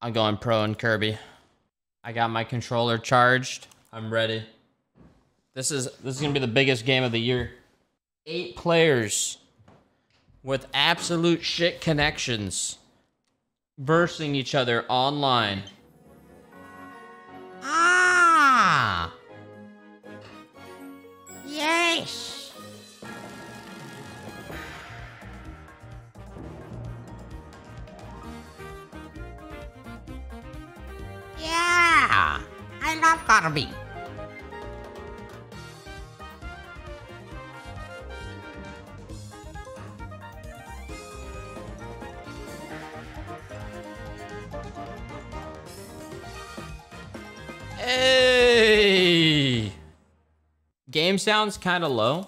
I'm going pro and Kirby. I got my controller charged. I'm ready. This is this is gonna be the biggest game of the year. Eight players with absolute shit connections versing each other online. I love Kirby. Hey! Game sounds kind of low.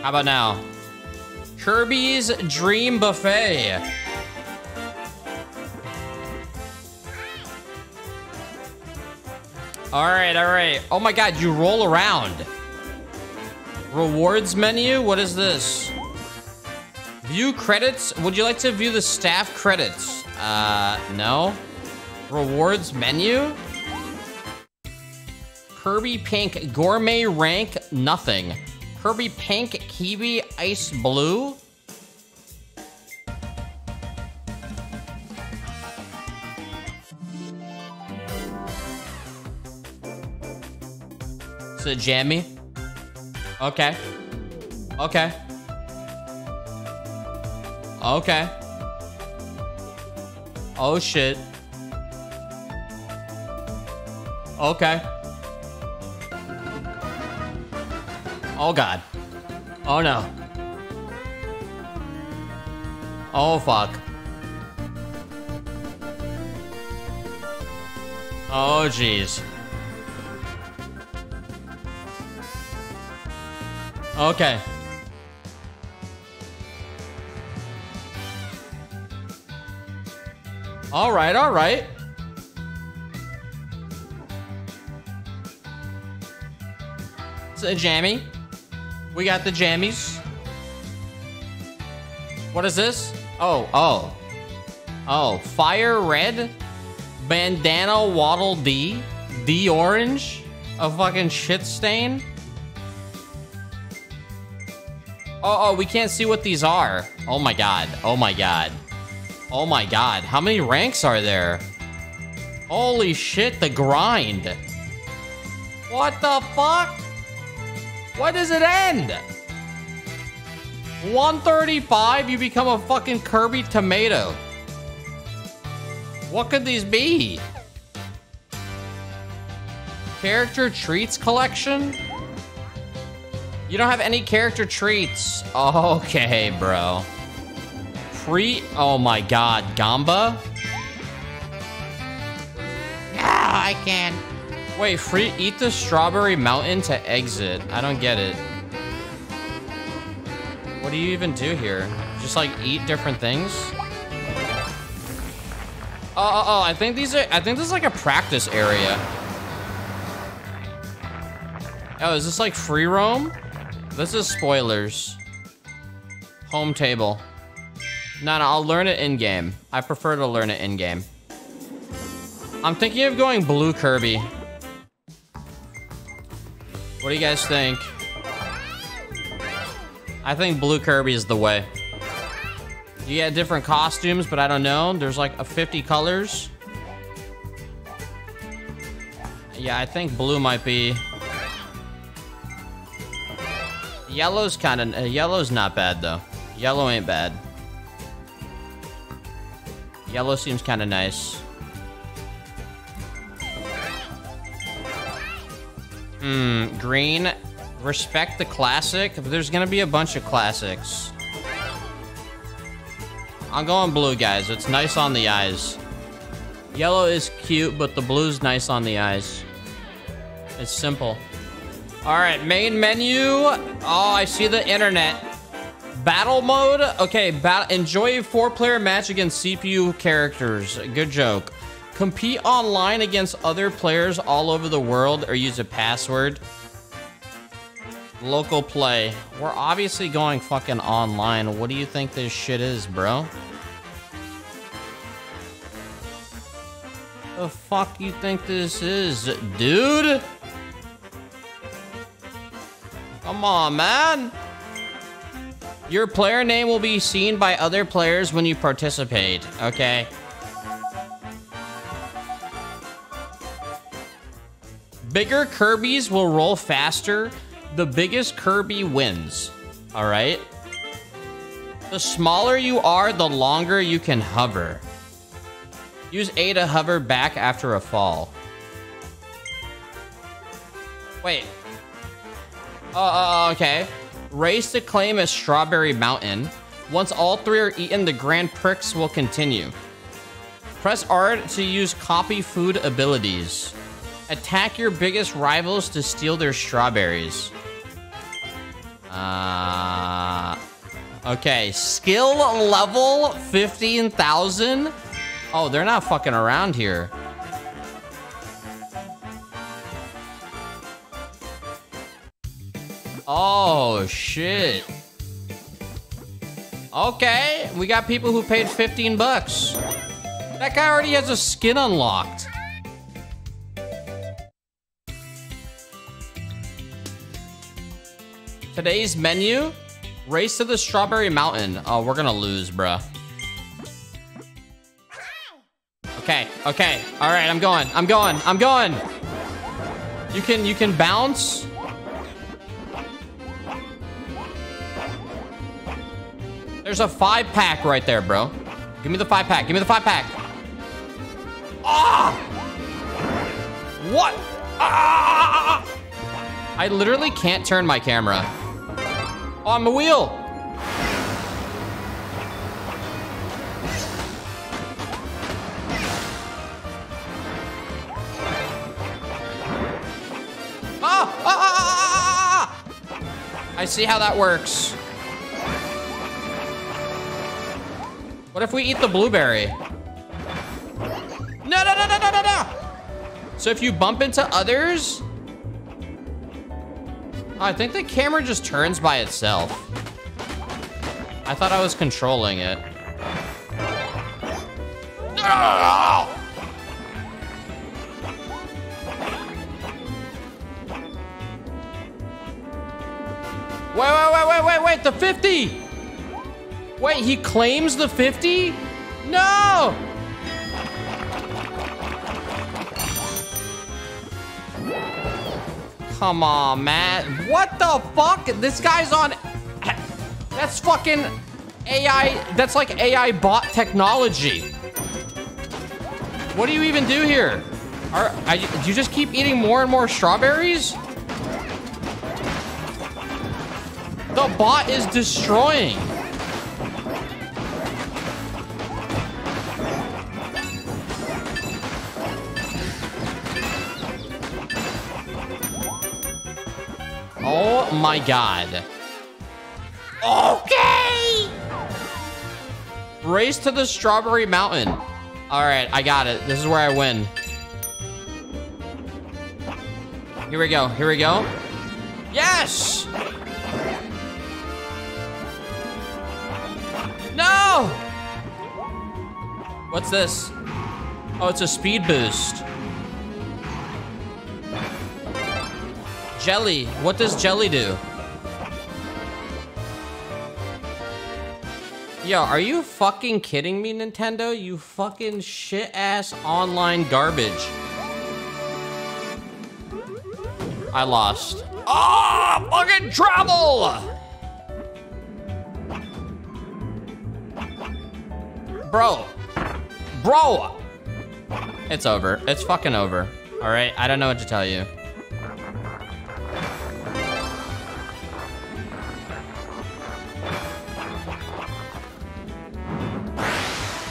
How about now? Kirby's Dream Buffet. All right, all right. Oh my god, you roll around. Rewards menu? What is this? View credits? Would you like to view the staff credits? Uh, no. Rewards menu? Kirby Pink Gourmet Rank Nothing. Kirby Pink Kiwi Ice Blue? Is it jammy? Okay. Okay. Okay. Oh shit. Okay. Oh god. Oh no. Oh fuck. Oh jeez. Okay. All right, all right. It's a jammy. We got the jammies. What is this? Oh, oh. Oh, fire red, bandana Waddle Dee, D orange, a fucking shit stain. Oh, oh, we can't see what these are. Oh my god. Oh my god. Oh my god. How many ranks are there? Holy shit, the grind. What the fuck? Why does it end? 135, you become a fucking Kirby tomato. What could these be? Character treats collection? You don't have any character treats. Okay, bro. Free. Oh my god, Gamba? No, I can't. Wait, free. Eat the strawberry mountain to exit. I don't get it. What do you even do here? Just like eat different things? Oh, oh, oh, I think these are, I think this is like a practice area. Oh, is this like free roam? This is spoilers. Home table. No, no, I'll learn it in-game. I prefer to learn it in-game. I'm thinking of going blue Kirby. What do you guys think? I think blue Kirby is the way. You get different costumes, but I don't know. There's like a 50 colors. Yeah, I think blue might be... Yellow's kind of... Uh, yellow's not bad, though. Yellow ain't bad. Yellow seems kind of nice. Hmm, green. Respect the classic. There's gonna be a bunch of classics. I'm going blue, guys. It's nice on the eyes. Yellow is cute, but the blue's nice on the eyes. It's simple. All right, main menu. Oh, I see the internet. Battle mode. Okay, bat enjoy a four-player match against CPU characters. Good joke. Compete online against other players all over the world or use a password. Local play. We're obviously going fucking online. What do you think this shit is, bro? The fuck you think this is, dude? Come on, man. Your player name will be seen by other players when you participate, okay? Bigger Kirby's will roll faster. The biggest Kirby wins, all right? The smaller you are, the longer you can hover. Use A to hover back after a fall. Wait. Uh, okay. Race to claim a Strawberry Mountain. Once all three are eaten, the Grand Prix will continue. Press R to use copy food abilities. Attack your biggest rivals to steal their strawberries. Uh, okay, skill level 15,000? Oh, they're not fucking around here. Oh, shit. Okay, we got people who paid 15 bucks. That guy already has a skin unlocked. Today's menu, race to the Strawberry Mountain. Oh, we're gonna lose, bruh. Okay, okay. All right, I'm going, I'm going, I'm going. You can, you can bounce. There's a five pack right there, bro. Give me the five pack. Give me the five pack. Ah! What? Ah! I literally can't turn my camera. On the wheel. Ah! Ah! Ah! Ah! ah! I see how that works. What if we eat the blueberry? No, no, no, no, no, no, no. So if you bump into others... Oh, I think the camera just turns by itself. I thought I was controlling it. Wait, wait, wait, wait, wait, wait, the 50! Wait, he claims the 50? No! Come on, man. What the fuck? This guy's on... That's fucking AI... That's like AI bot technology. What do you even do here? Are, are you, do you just keep eating more and more strawberries? The bot is destroying. Oh my god. Okay! Race to the Strawberry Mountain. All right, I got it. This is where I win. Here we go. Here we go. Yes! No! What's this? Oh, it's a speed boost. Jelly. What does jelly do? Yo, are you fucking kidding me, Nintendo? You fucking shit-ass online garbage. I lost. Ah, oh, fucking travel! Bro. Bro! It's over. It's fucking over. All right? I don't know what to tell you.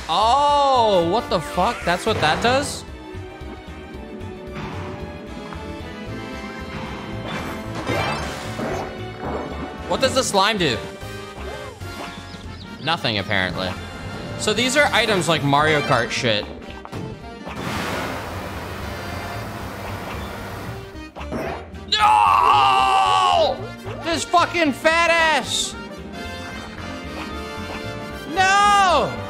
Oh, what the fuck? That's what that does? What does the slime do? Nothing, apparently. So these are items like Mario Kart shit. No! his fucking fat ass! No!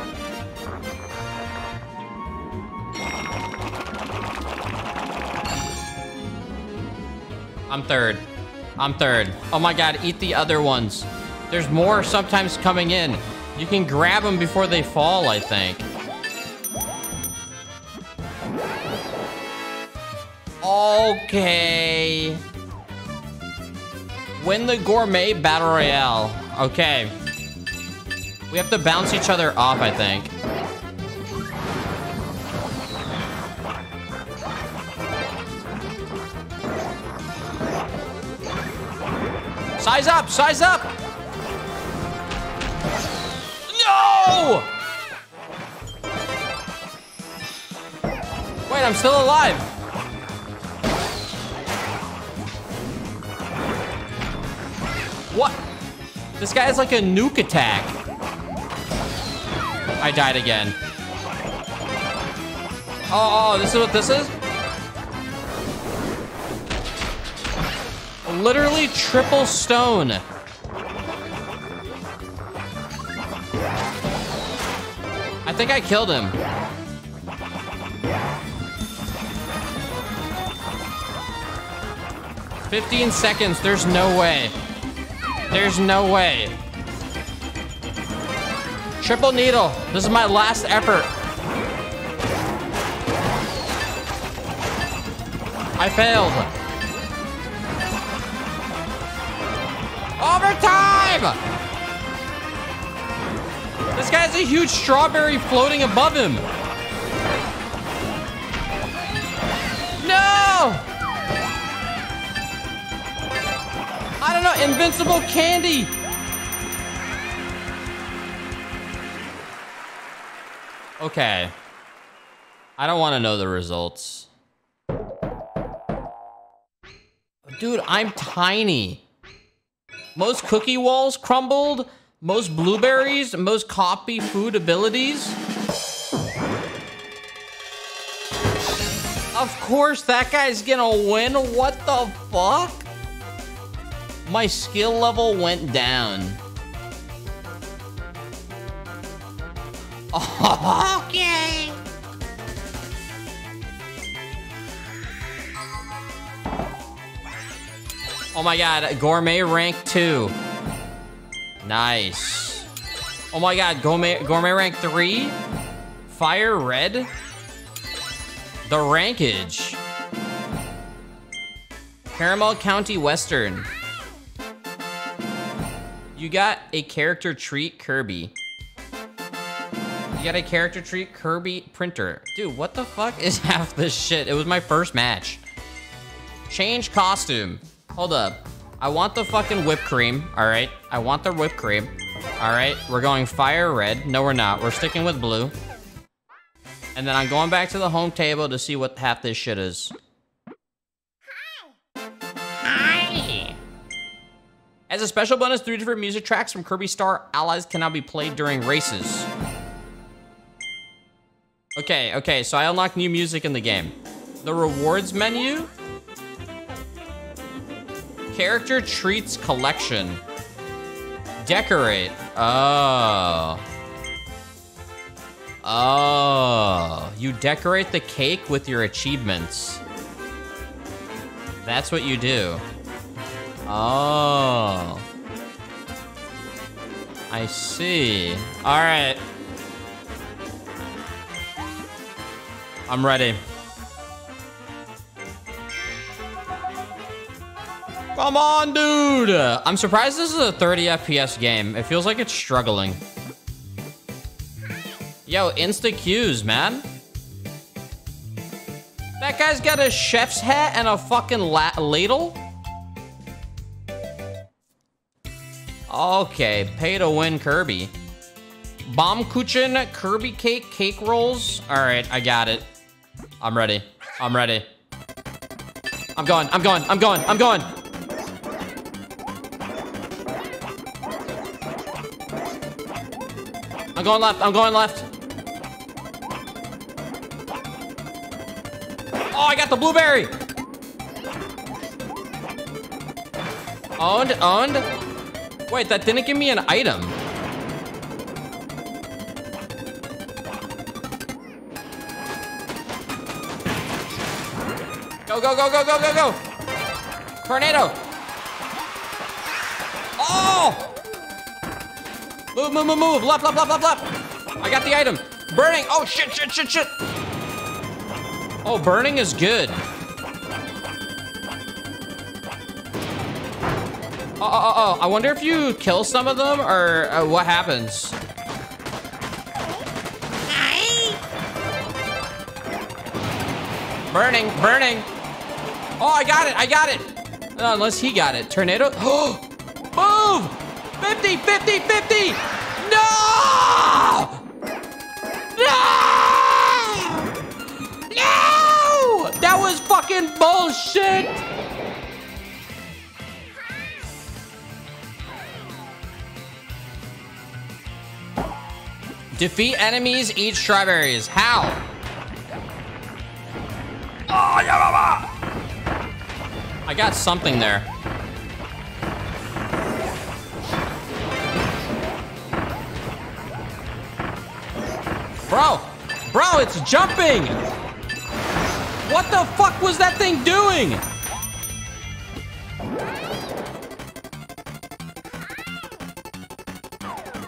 I'm third. I'm third. Oh my god, eat the other ones. There's more sometimes coming in. You can grab them before they fall, I think. Okay. Win the gourmet battle royale. Okay. We have to bounce each other off, I think. Size up! Size up! No! Wait, I'm still alive. What? This guy has like a nuke attack. I died again. Oh, oh, oh this is what this is? Literally triple stone. I think I killed him. Fifteen seconds, there's no way. There's no way. Triple needle, this is my last effort. I failed. Overtime! This guy has a huge strawberry floating above him. No! I don't know, invincible candy. Okay. I don't want to know the results. Dude, I'm tiny. Most cookie walls crumbled. Most blueberries. Most copy food abilities. Of course, that guy's gonna win. What the fuck? My skill level went down. Okay. Oh my god, gourmet rank 2. Nice. Oh my god, gourmet gourmet rank 3? Fire red? The rankage. Caramel County Western. You got a character treat Kirby. You got a character treat Kirby printer. Dude, what the fuck is half this shit? It was my first match. Change costume. Hold up. I want the fucking whipped cream, all right? I want the whipped cream. All right, we're going fire red. No, we're not. We're sticking with blue. And then I'm going back to the home table to see what half this shit is. Hi. As a special bonus, three different music tracks from Kirby Star Allies can now be played during races. Okay, okay, so I unlocked new music in the game. The rewards menu Character treats collection. Decorate. Oh. Oh. You decorate the cake with your achievements. That's what you do. Oh. I see. All right. I'm ready. Come on, dude. I'm surprised this is a 30 FPS game. It feels like it's struggling. Yo, insta cues, man. That guy's got a chef's hat and a fucking ladle? Okay, pay to win Kirby. Baumkuchen, Kirby cake, cake rolls. All right, I got it. I'm ready. I'm ready. I'm going, I'm going, I'm going, I'm going. Going left. I'm going left. Oh, I got the blueberry. Owned, owned. Wait, that didn't give me an item. Go, go, go, go, go, go, go. Tornado. Move, move, move, move. Left, left, left, left, left. I got the item. Burning. Oh, shit, shit, shit, shit. Oh, burning is good. Oh, oh, oh. I wonder if you kill some of them or uh, what happens. Burning, burning. Oh, I got it, I got it. Unless he got it. Tornado. Oh, move! 50, 50, 50! No! No! No! That was fucking bullshit! Defeat enemies, eat strawberries. How? Oh, yeah, mama! I got something there. Bro, bro, it's jumping! What the fuck was that thing doing?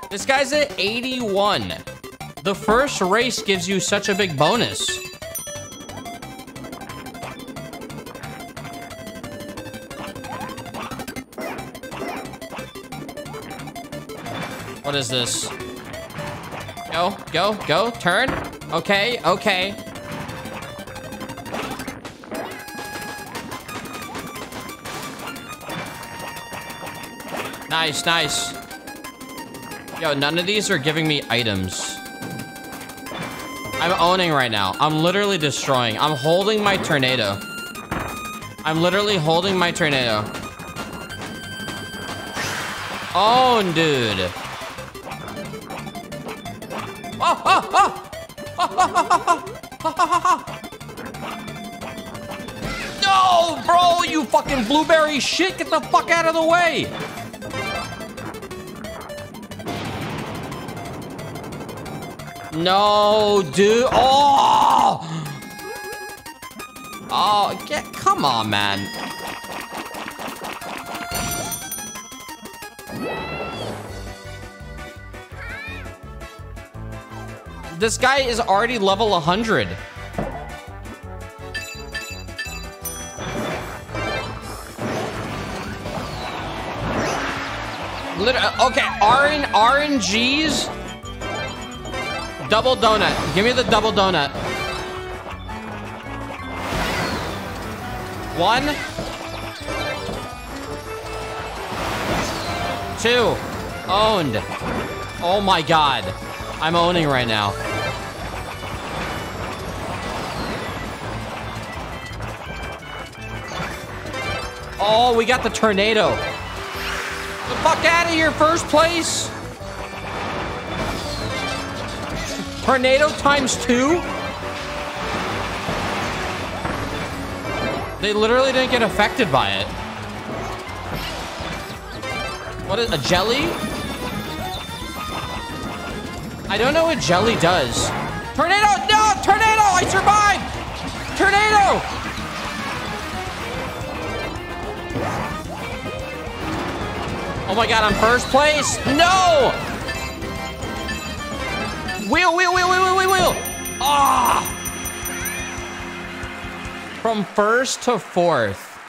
This guy's at 81. The first race gives you such a big bonus. What is this? Go, go, go, turn. Okay, okay. Nice, nice. Yo, none of these are giving me items. I'm owning right now. I'm literally destroying. I'm holding my tornado. I'm literally holding my tornado. Own, dude. No, bro, you fucking blueberry shit. Get the fuck out of the way. No, dude. Oh! Oh, get, come on, man. This guy is already level 100. Literally, okay, RN, RNGs Double donut. Give me the double donut. One. Two. Owned. Oh my god. I'm owning right now. Oh, we got the tornado. The fuck out of here, first place. Tornado times two? They literally didn't get affected by it. What is a jelly? I don't know what jelly does. Tornado! No! Tornado! I survived! Tornado! My god, I'm first place! No! Wheel, wheel, wheel, wheel, wheel, wheel, Ah! From first to fourth.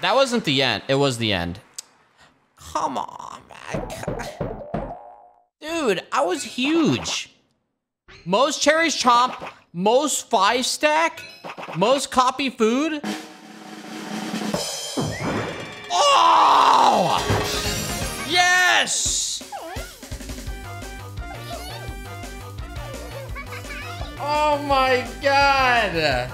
That wasn't the end. It was the end. Come on, man. Dude, I was huge. Most cherries chomp, most five stack, most copy food. Oh! Yes! Oh my god!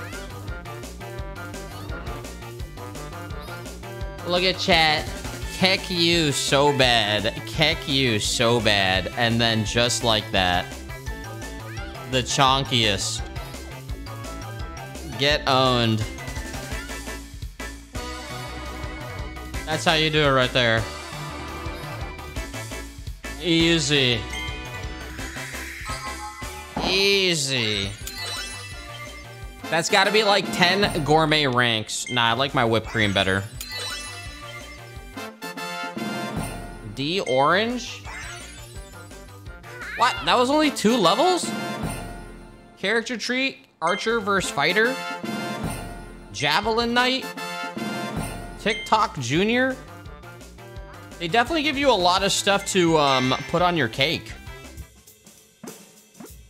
Look at chat. Keck you so bad. Keck you so bad. And then just like that. The chonkiest. Get owned. That's how you do it right there. Easy. Easy. That's got to be like 10 gourmet ranks. Nah, I like my whipped cream better. D orange? What? That was only two levels? Character tree, archer versus fighter, javelin knight, TikTok junior. They definitely give you a lot of stuff to um, put on your cake.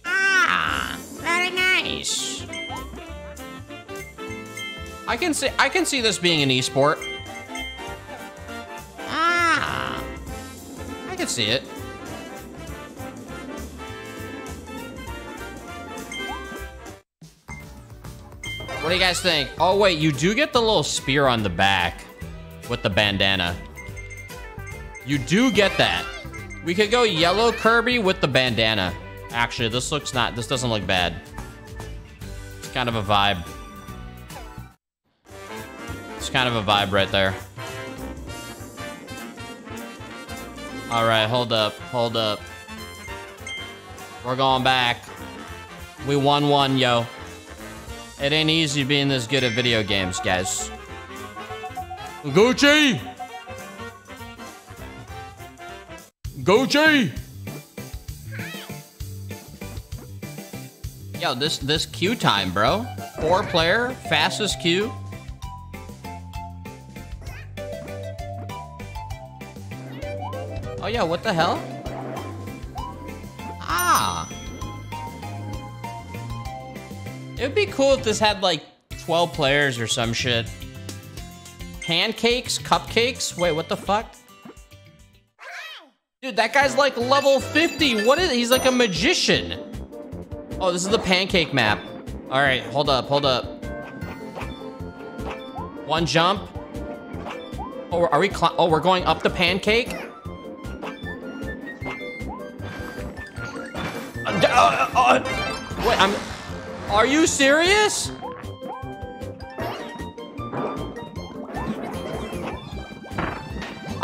Ah, very nice. I can see I can see this being an esport. Ah, I can see it. What do you guys think? Oh, wait, you do get the little spear on the back with the bandana. You do get that. We could go yellow Kirby with the bandana. Actually, this looks not, this doesn't look bad. It's kind of a vibe. It's kind of a vibe right there. All right, hold up, hold up. We're going back. We won one, yo. It ain't easy being this good at video games, guys. Gucci! Gucci! Yo, this this queue time, bro. Four player, fastest queue. Oh yeah, what the hell? Ah. It would be cool if this had like 12 players or some shit. Pancakes? Cupcakes? Wait, what the fuck? Dude, that guy's like level 50. What is, he's like a magician. Oh, this is the pancake map. All right, hold up, hold up. One jump. Oh, are we, oh, we're going up the pancake? Uh, uh, uh, wait, I'm, are you serious?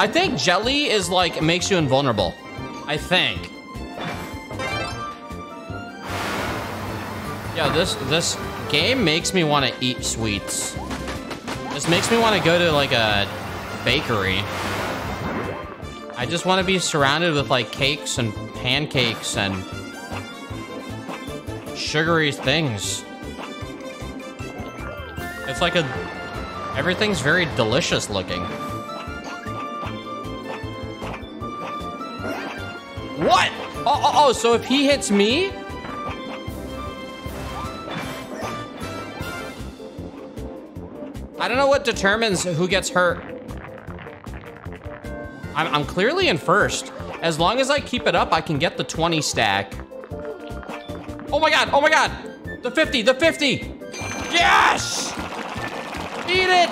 I think jelly is like, makes you invulnerable. I think. Yeah, this, this game makes me want to eat sweets. This makes me want to go to like a bakery. I just want to be surrounded with like cakes and pancakes and sugary things. It's like a... Everything's very delicious looking. What? Oh, oh, oh, so if he hits me... I don't know what determines who gets hurt. I'm, I'm clearly in first. As long as I keep it up, I can get the 20 stack. Oh my god, oh my god! The 50, the 50! Yes! Eat it!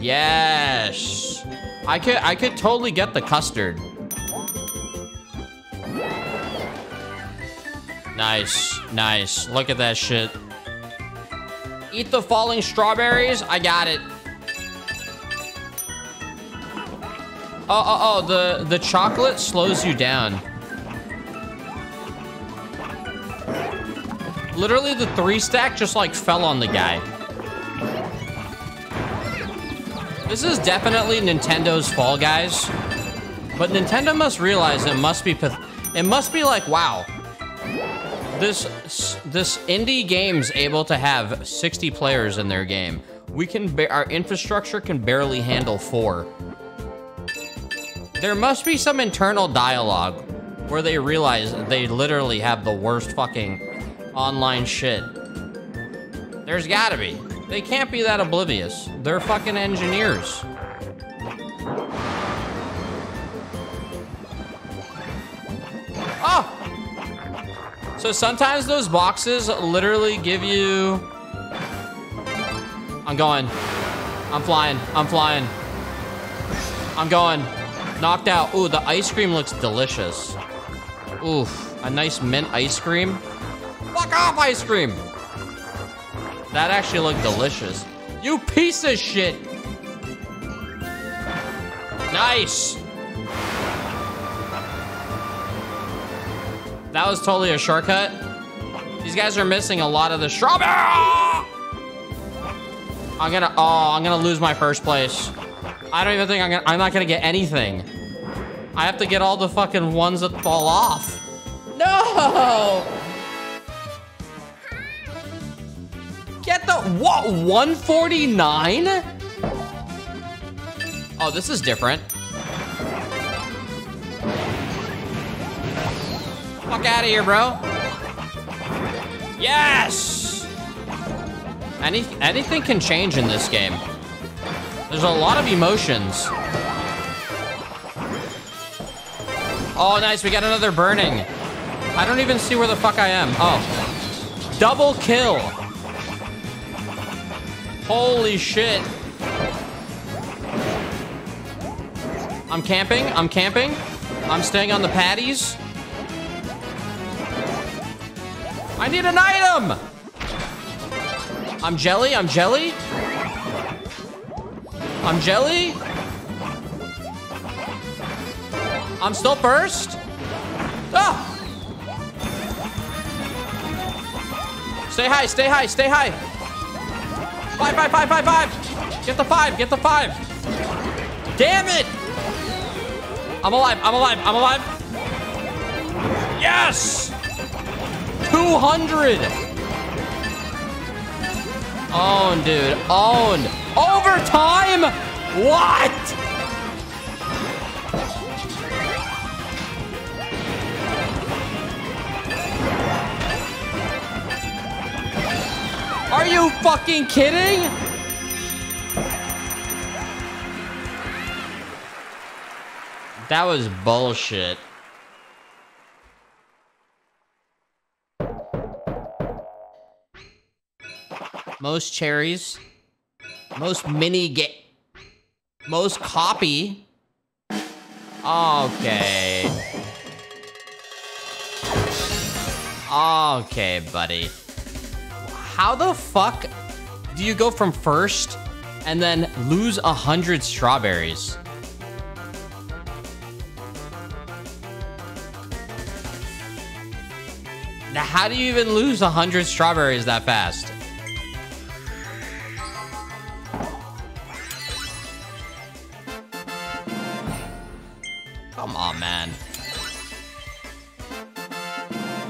Yes! I could I could totally get the custard. Nice, nice. Look at that shit. Eat the falling strawberries. I got it. Oh, oh, oh, the, the chocolate slows you down. Literally, the three stack just like fell on the guy. This is definitely Nintendo's fall, guys. But Nintendo must realize it must be it must be like, wow. This this indie game's able to have 60 players in their game. We can our infrastructure can barely handle 4. There must be some internal dialogue where they realize they literally have the worst fucking online shit. There's gotta be. They can't be that oblivious. They're fucking engineers. Oh! So sometimes those boxes literally give you... I'm going. I'm flying. I'm flying. I'm going. Knocked out. Ooh, the ice cream looks delicious. Oof, a nice mint ice cream. Fuck off, ice cream! That actually looked delicious. You piece of shit! Nice. That was totally a shortcut. These guys are missing a lot of the strawberry. I'm gonna, oh, I'm gonna lose my first place. I don't even think I'm gonna, I'm not gonna get anything. I have to get all the fucking ones that fall off. No! Get the, what, 149? Oh, this is different. Fuck out of here, bro. Yes! Any, anything can change in this game. There's a lot of emotions. Oh, nice. We got another burning. I don't even see where the fuck I am. Oh. Double kill. Holy shit. I'm camping. I'm camping. I'm staying on the patties. I need an item. I'm jelly. I'm jelly. I'm jelly. I'm still first. Ah! Stay high, stay high, stay high. Five, five, five, five, five. Get the five, get the five. Damn it! I'm alive, I'm alive, I'm alive. Yes! 200! Own, dude, own. Overtime? What? Are you fucking kidding? That was bullshit. Most cherries. Most mini get. Most copy. Okay. Okay, buddy. How the fuck do you go from first and then lose a hundred strawberries? Now, how do you even lose a hundred strawberries that fast? Come on, man.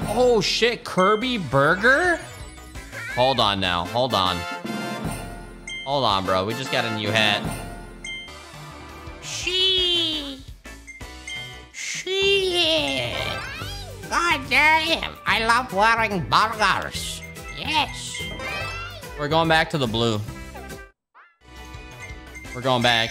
Oh shit, Kirby Burger? Hold on now, hold on. Hold on, bro. We just got a new hat. She. She. God damn. I love wearing burgers. Yes. We're going back to the blue. We're going back.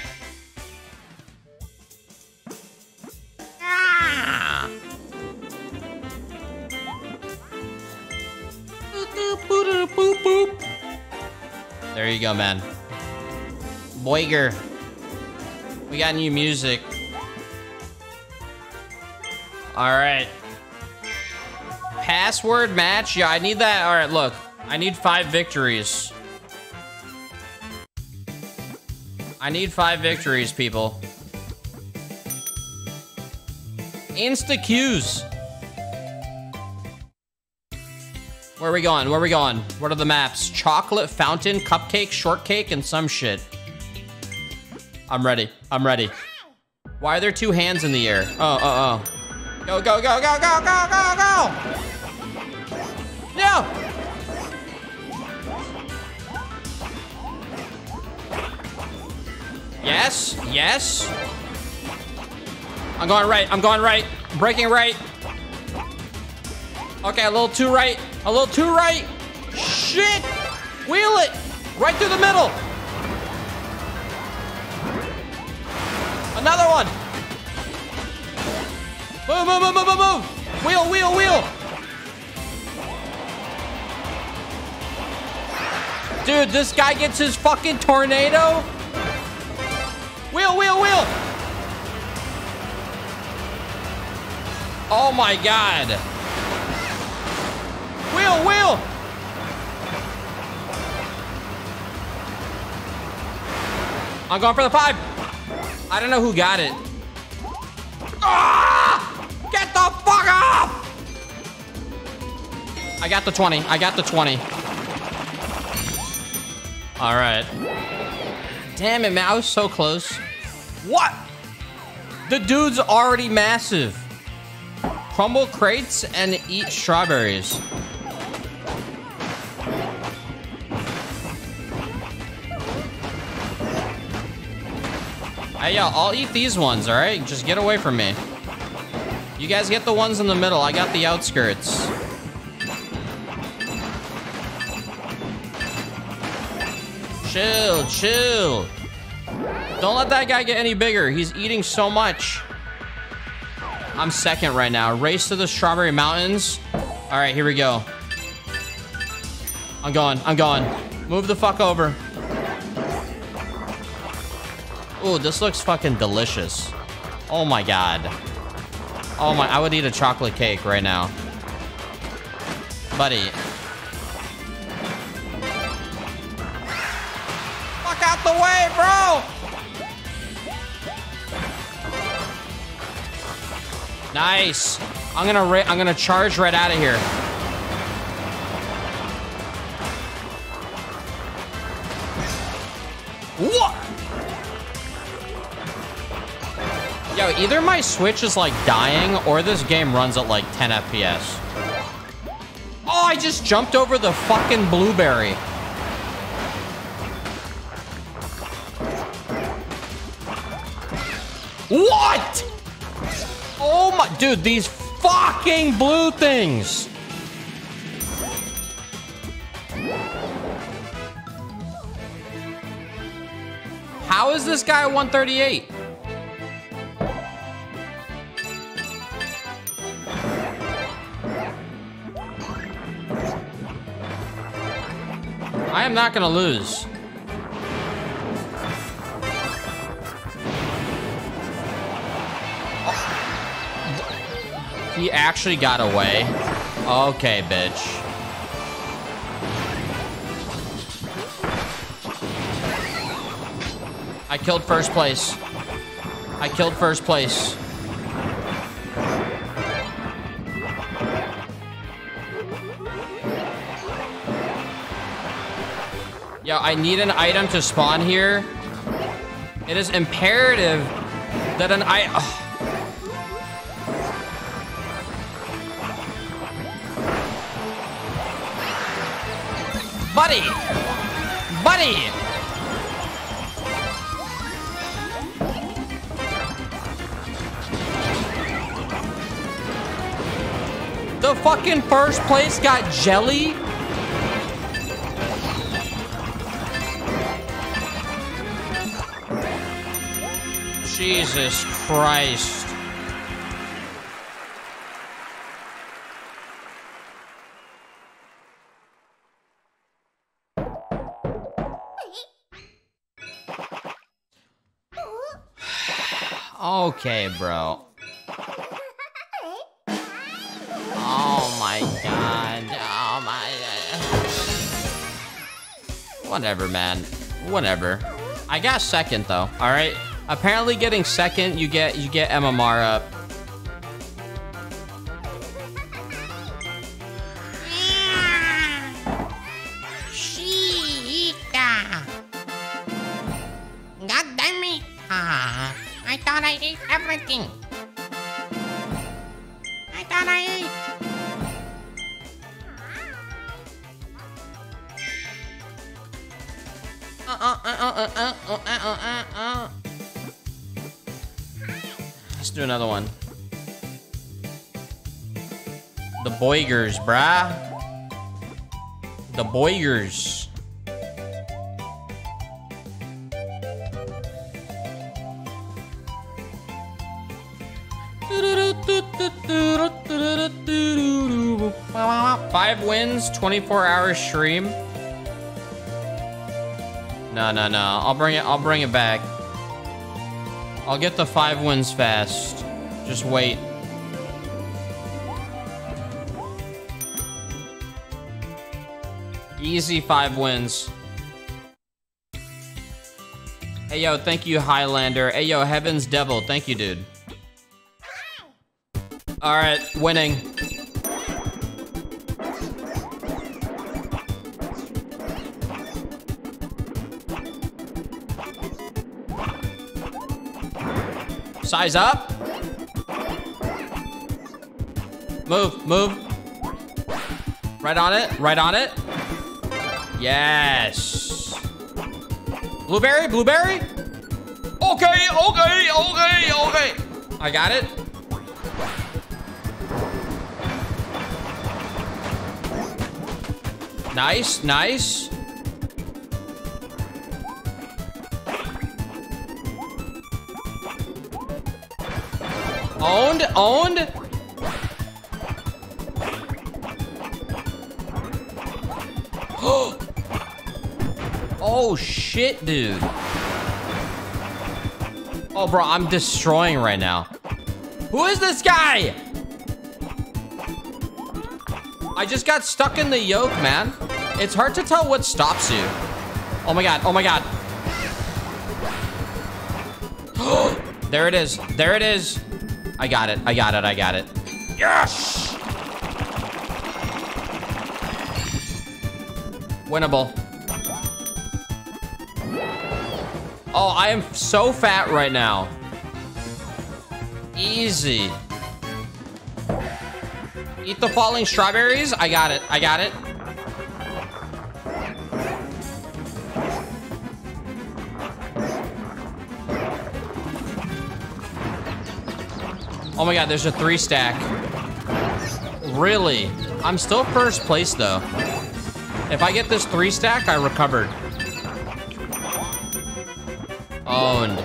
There you go, man. Boiger. We got new music. All right. Password match? Yeah, I need that. All right, look. I need five victories. I need five victories, people. Insta queues. Where are we going? Where are we going? What are the maps? Chocolate, fountain, cupcake, shortcake, and some shit. I'm ready. I'm ready. Why are there two hands in the air? Oh, oh, oh. Go, go, go, go, go, go, go, go! No! Yes, yes. I'm going right. I'm going right. I'm Breaking right. Okay, a little too right. A little too right. Shit! Wheel it! Right through the middle. Another one. Move, move, move, move, move, move. Wheel, wheel, wheel. Dude, this guy gets his fucking tornado. Wheel, wheel, wheel. Oh my god. Wheel, wheel. I'm going for the five. I don't know who got it. Ah! Get the fuck up! I got the 20. I got the 20. All right. Damn it, man. I was so close. What? The dude's already massive. Crumble crates and eat strawberries. Hey, yo, I'll eat these ones, all right? Just get away from me. You guys get the ones in the middle. I got the outskirts. Chill, chill. Don't let that guy get any bigger. He's eating so much. I'm second right now. Race to the Strawberry Mountains. All right, here we go. I'm going. I'm going. Move the fuck over. Ooh, this looks fucking delicious. Oh my god. Oh my, I would eat a chocolate cake right now. Buddy. Fuck out the way, bro! Nice. I'm gonna I'm gonna charge right out of here. What? Yo, either my Switch is like dying or this game runs at like 10 FPS. Oh, I just jumped over the fucking blueberry. What? Oh my, dude, these fucking blue things. How is this guy 138? I am not gonna lose. He actually got away. Okay, bitch. I killed first place. I killed first place. Yo, I need an item to spawn here. It is imperative that an I. fucking first place got jelly? Jesus Christ. Okay, bro. Whatever, man. Whatever. I got second though. All right. Apparently, getting second, you get you get MMR up. God damn it. Ah, I thought I ate everything. I thought I ate. Let's do another one. The Boygers, brah. The Boygers. Five wins, 24 hour stream. No, no, no. I'll bring it. I'll bring it back. I'll get the five wins fast. Just wait. Easy five wins. Hey, yo, thank you, Highlander. Hey, yo, Heaven's Devil. Thank you, dude. All right, winning. Size up. Move, move. Right on it, right on it. Yes. Blueberry, blueberry. Okay, okay, okay, okay. I got it. Nice, nice. Owned, oh shit, dude. Oh, bro, I'm destroying right now. Who is this guy? I just got stuck in the yoke, man. It's hard to tell what stops you. Oh my god, oh my god. there it is, there it is. I got it, I got it, I got it. Yes! Winnable. Oh, I am so fat right now. Easy. Eat the falling strawberries. I got it. I got it. Oh my god, there's a three stack. Really? I'm still first place though. If I get this three stack, I recovered. Owned.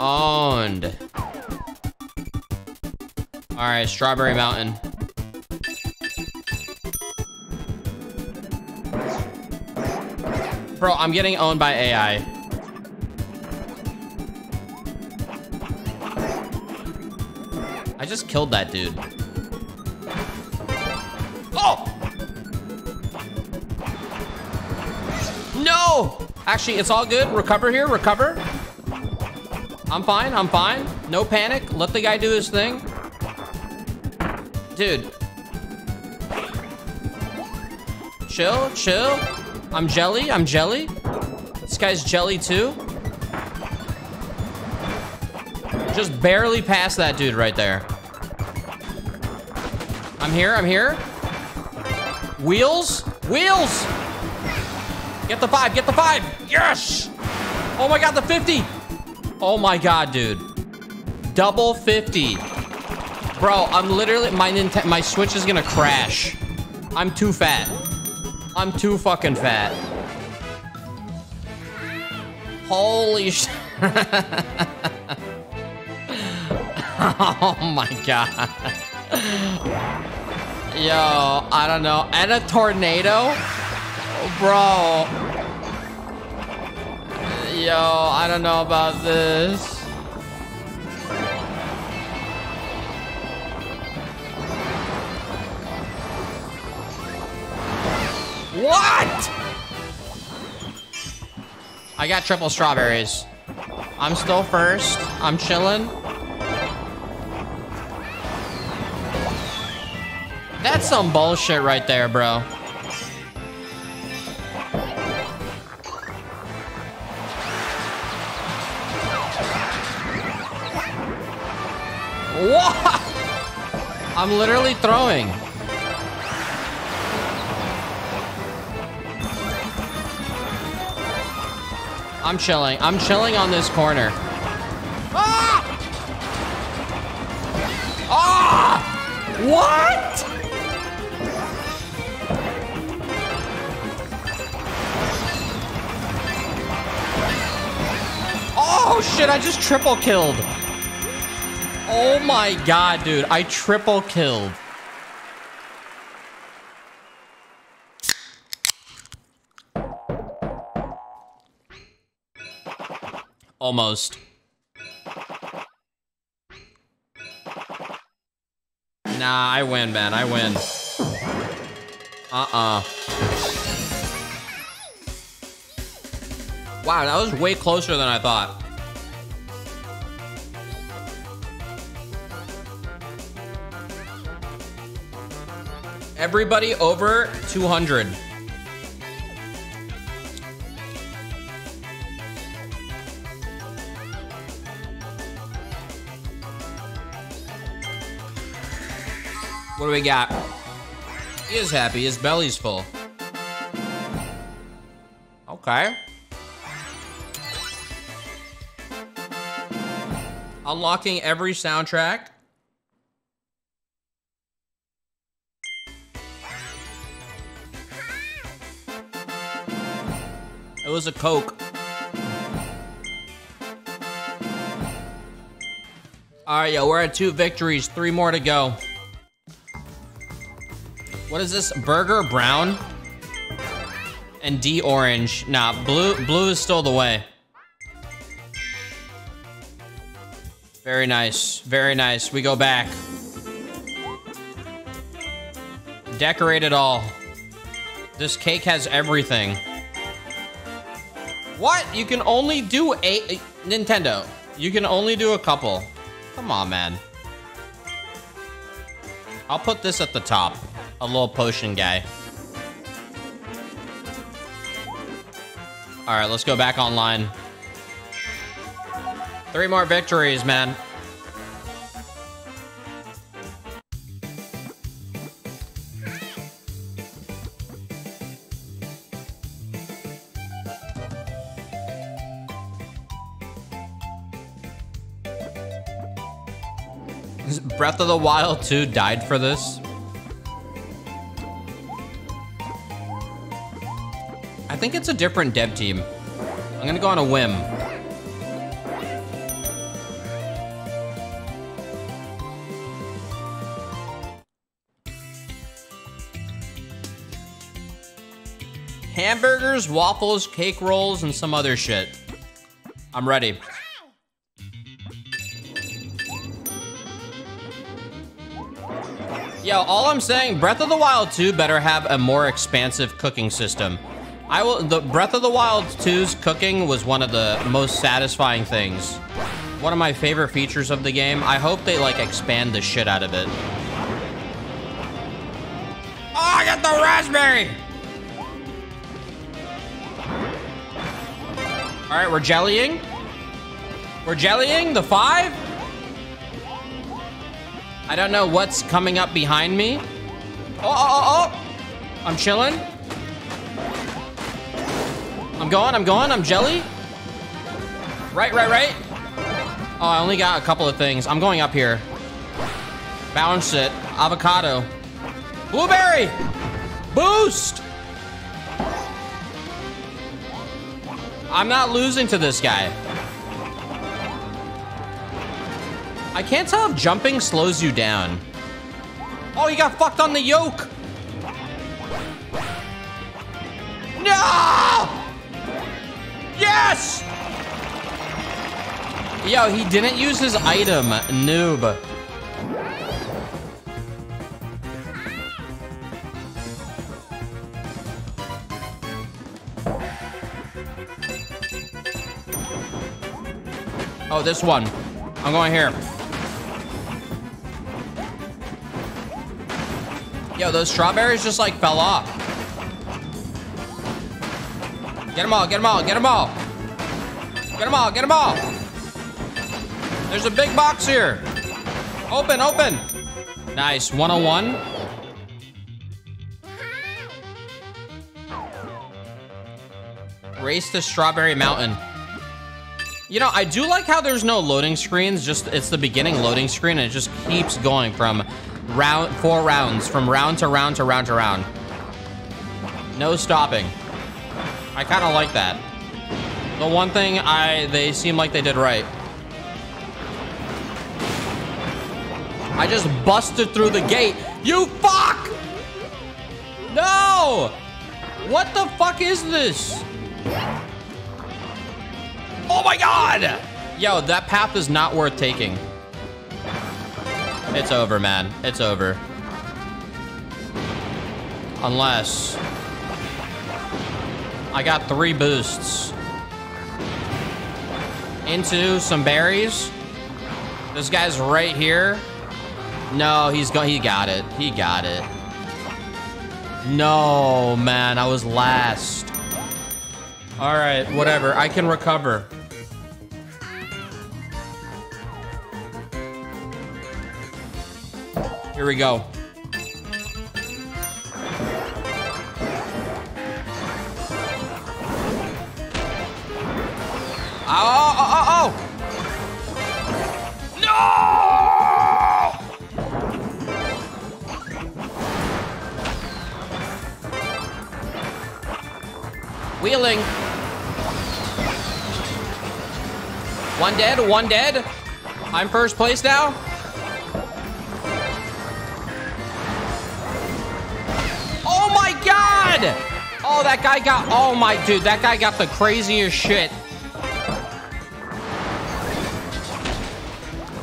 Owned. All right, Strawberry Mountain. Bro, I'm getting owned by AI. I just killed that dude. Oh! No! Actually, it's all good. Recover here, recover. I'm fine, I'm fine. No panic. Let the guy do his thing. Dude. Chill, chill. I'm jelly, I'm jelly. This guy's jelly too. Just barely past that dude right there. I'm here, I'm here. Wheels, wheels. Get the five, get the five. Yes. Oh my God, the 50. Oh my God, dude. Double 50. Bro, I'm literally, my Nintendo, my Switch is gonna crash. I'm too fat. I'm too fucking fat. Holy sh- Oh my god. Yo, I don't know. And a tornado? Bro. Yo, I don't know about this. What? I got triple strawberries. I'm still first. I'm chilling. That's some bullshit right there, bro. What? I'm literally throwing. I'm chilling. I'm chilling on this corner. Ah! Ah! What? Oh shit, I just triple killed. Oh my god, dude. I triple killed. Almost. Nah, I win, man. I win. Uh-uh. Wow, that was way closer than I thought. Everybody over 200. What do we got? He is happy. His belly's full. Okay. Unlocking every soundtrack. Was a Coke. All right, yo, we're at two victories, three more to go. What is this? Burger brown and D orange. Nah, blue blue is still the way. Very nice. Very nice. We go back. Decorate it all. This cake has everything. What? You can only do eight Nintendo. You can only do a couple. Come on, man. I'll put this at the top. A little potion guy. All right, let's go back online. Three more victories, man. Breath of the Wild 2 died for this. I think it's a different dev team. I'm gonna go on a whim. Hamburgers, waffles, cake rolls, and some other shit. I'm ready. Yo, all I'm saying, Breath of the Wild 2 better have a more expansive cooking system. I will. The Breath of the Wild 2's cooking was one of the most satisfying things. One of my favorite features of the game. I hope they like expand the shit out of it. Oh, I got the raspberry. All right, we're jellying. We're jellying the five. I don't know what's coming up behind me. Oh, oh, oh, oh. I'm chilling. I'm going, I'm going, I'm jelly. Right, right, right. Oh, I only got a couple of things. I'm going up here. Bounce it. Avocado. Blueberry! Boost! I'm not losing to this guy. I can't tell if jumping slows you down. Oh, you got fucked on the yoke. No! Yes! Yo, he didn't use his item, noob. Oh, this one. I'm going here. Yo, those strawberries just like fell off. Get them all, get them all, get them all. Get them all, get them all. There's a big box here. Open, open. Nice, 101. Race to Strawberry Mountain. You know, I do like how there's no loading screens, just it's the beginning loading screen and it just keeps going from round four rounds, from round to round to round to round. No stopping. I kind of like that. The one thing I they seem like they did right. I just busted through the gate. You fuck! No! What the fuck is this? Oh my god! Yo, that path is not worth taking. It's over, man. It's over. Unless... I got three boosts. into some berries. This guy's right here. No, he's go he got it. He got it. No, man, I was last. All right, whatever. I can recover. Here we go. Oh, oh, oh, oh! No! Wheeling. One dead, one dead. I'm first place now. Oh, that guy got, oh my, dude, that guy got the craziest shit.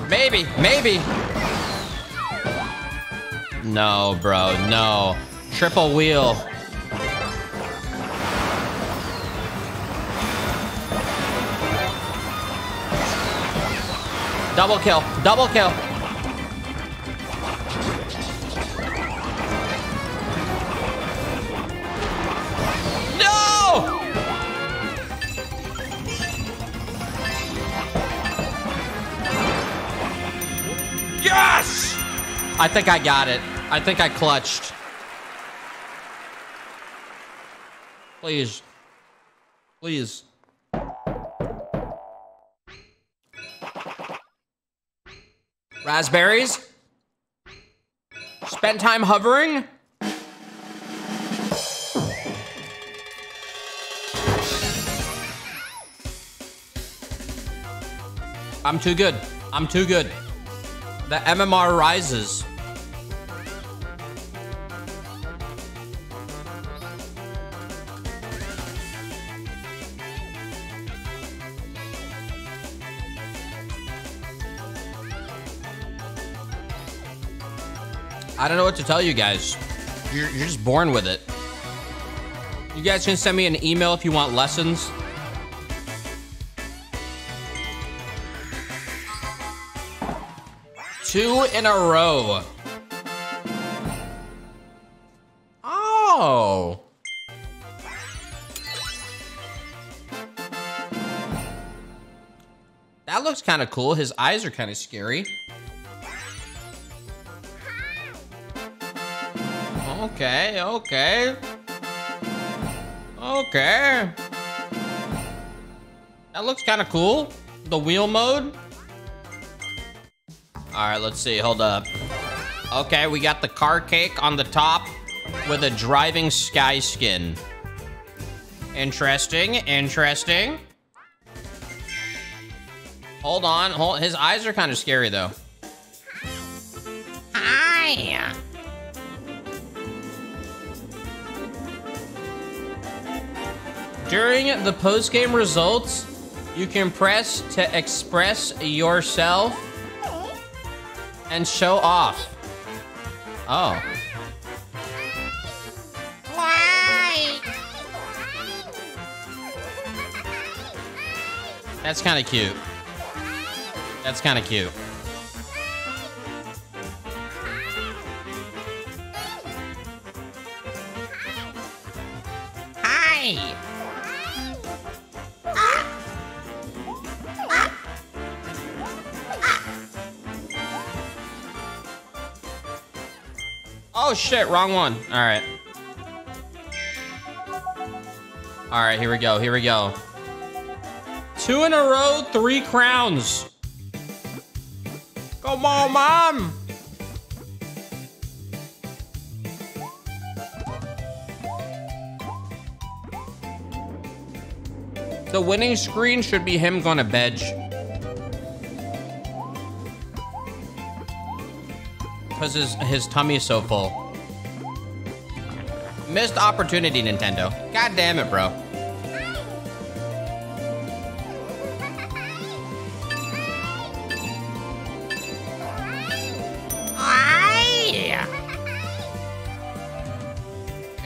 Maybe, maybe. No, bro, no. Triple wheel. Double kill, double kill. I think I got it. I think I clutched. Please. Please. Raspberries? Spent time hovering? I'm too good. I'm too good. The MMR rises. I don't know what to tell you guys. You're, you're just born with it. You guys can send me an email if you want lessons. Two in a row. Oh. That looks kind of cool. His eyes are kind of scary. Okay, okay. Okay. That looks kind of cool. The wheel mode. All right, let's see. Hold up. Okay, we got the car cake on the top with a driving sky skin. Interesting, interesting. Hold on, hold. His eyes are kind of scary though. Hi. During the post-game results, you can press to express yourself and show off. Oh. That's kind of cute. That's kind of cute. Oh shit, wrong one. All right. All right, here we go. Here we go. Two in a row, three crowns. Come on, mom. The winning screen should be him going to bed. Because his, his tummy is so full. Missed opportunity, Nintendo. God damn it, bro.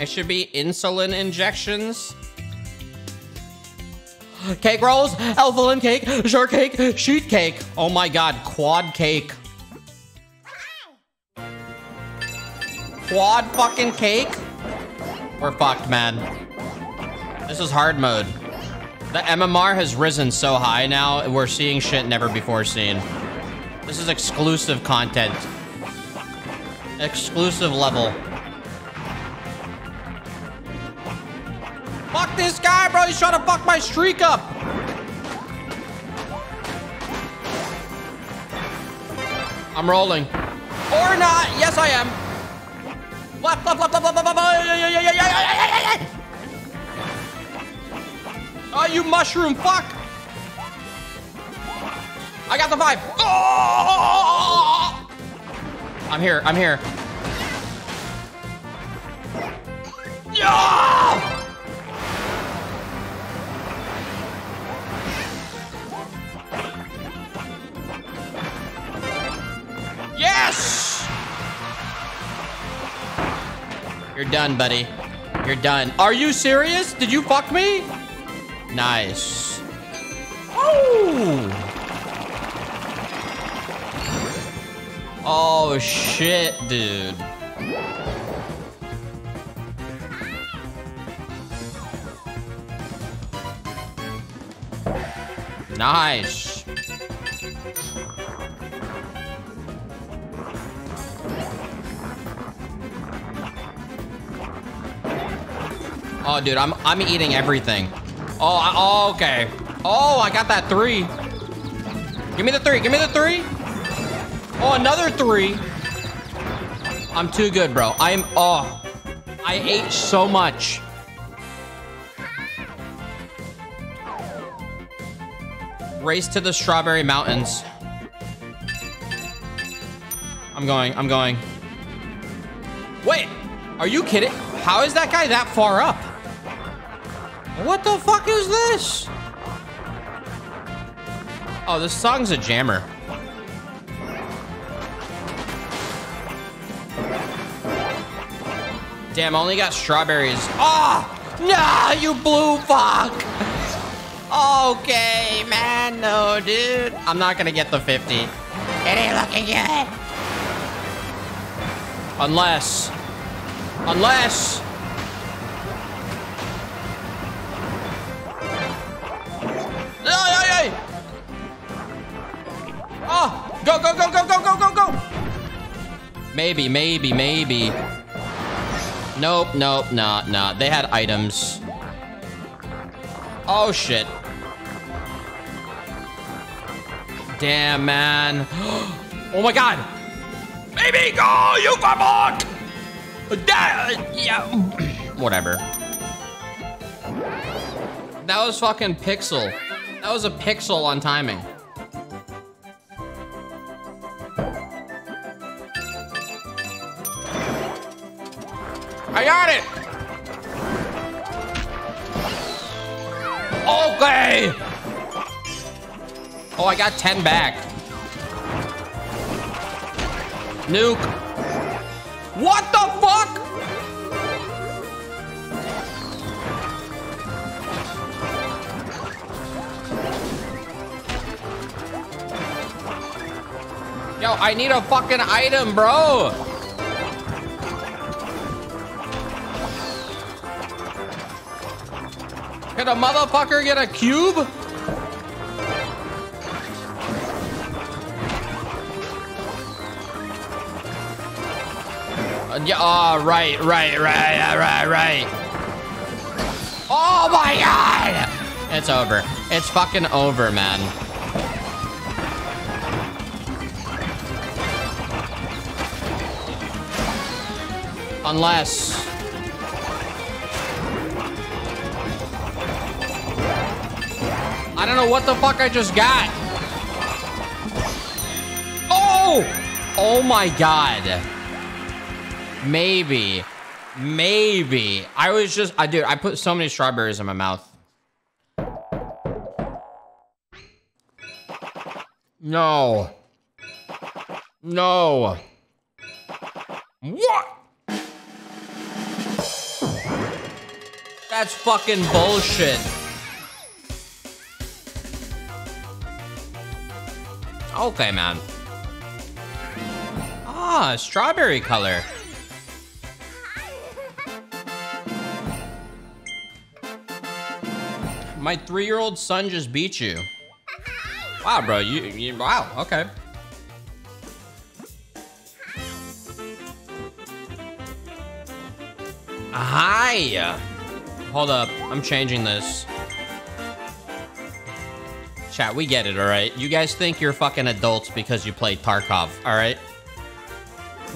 It should be insulin injections. Cake rolls, elfalin cake, shortcake, sheet cake. Oh my god, quad cake. Quad fucking cake? We're fucked, man. This is hard mode. The MMR has risen so high now, we're seeing shit never before seen. This is exclusive content. Exclusive level. Fuck this guy, bro. He's trying to fuck my streak up. I'm rolling. Or not. Yes, I am. Left. Oh, you mushroom fuck. I got the vibe. Oh! I'm here. I'm here. Yeah! You're done, buddy. You're done. Are you serious? Did you fuck me? Nice. Oh! Oh, shit, dude. Nice. Oh, dude, I'm I'm eating everything. Oh, I, oh, okay. Oh, I got that three. Give me the three. Give me the three. Oh, another three. I'm too good, bro. I'm, oh, I ate so much. Race to the Strawberry Mountains. I'm going, I'm going. Wait, are you kidding? How is that guy that far up? What the fuck is this? Oh, this song's a jammer. Damn, I only got strawberries. Oh! Nah, you blue fuck! Okay, man, no, dude. I'm not gonna get the 50. It ain't looking good. Unless... Unless... Ay, ay, ay! Oh! Go, go, go, go, go, go, go, go! Maybe, maybe, maybe. Nope, nope, nah, nah. They had items. Oh, shit. Damn, man. Oh my god! Baby, go! You fuck! Yeah. Whatever. That was fucking pixel. That was a pixel on timing. I got it! Okay! Oh, I got 10 back. Nuke. What the fuck? Yo, I need a fucking item, bro. Can a motherfucker get a cube? Uh, yeah, oh, right, right, right, right, right. Oh my god! It's over. It's fucking over, man. Unless... I don't know what the fuck I just got. Oh! Oh my god. Maybe. Maybe. I was just, I dude, I put so many strawberries in my mouth. No. No. What? That's fucking bullshit. Okay, man. Ah, strawberry color. My three-year-old son just beat you. Wow, bro. You, you wow. Okay. Hi. Hold up. I'm changing this. Chat, we get it, all right? You guys think you're fucking adults because you play Tarkov, all right?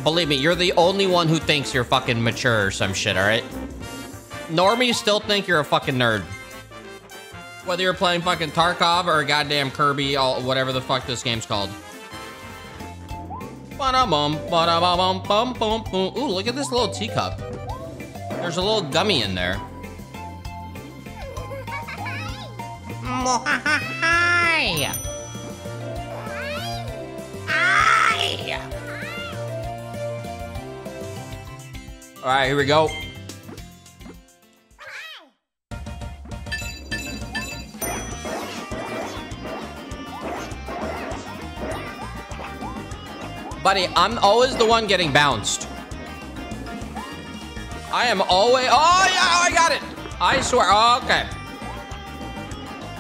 Believe me, you're the only one who thinks you're fucking mature or some shit, all right? Normies still think you're a fucking nerd. Whether you're playing fucking Tarkov or goddamn Kirby, all, whatever the fuck this game's called. Ooh, look at this little teacup. There's a little gummy in there. All right, here we go. Buddy, I'm always the one getting bounced. I am always... Oh, yeah, I got it. I swear. Oh, okay.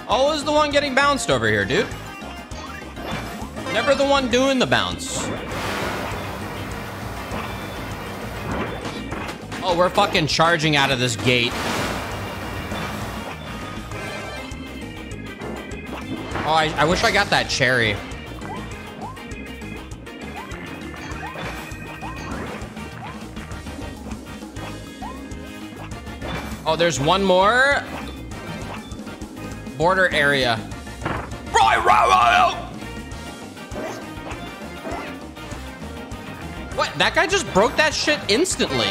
Always the one getting bounced over here, dude. Never the one doing the bounce. Oh, we're fucking charging out of this gate. Oh, I, I wish I got that cherry. Oh, there's one more border area. Right, right, right. What? That guy just broke that shit instantly.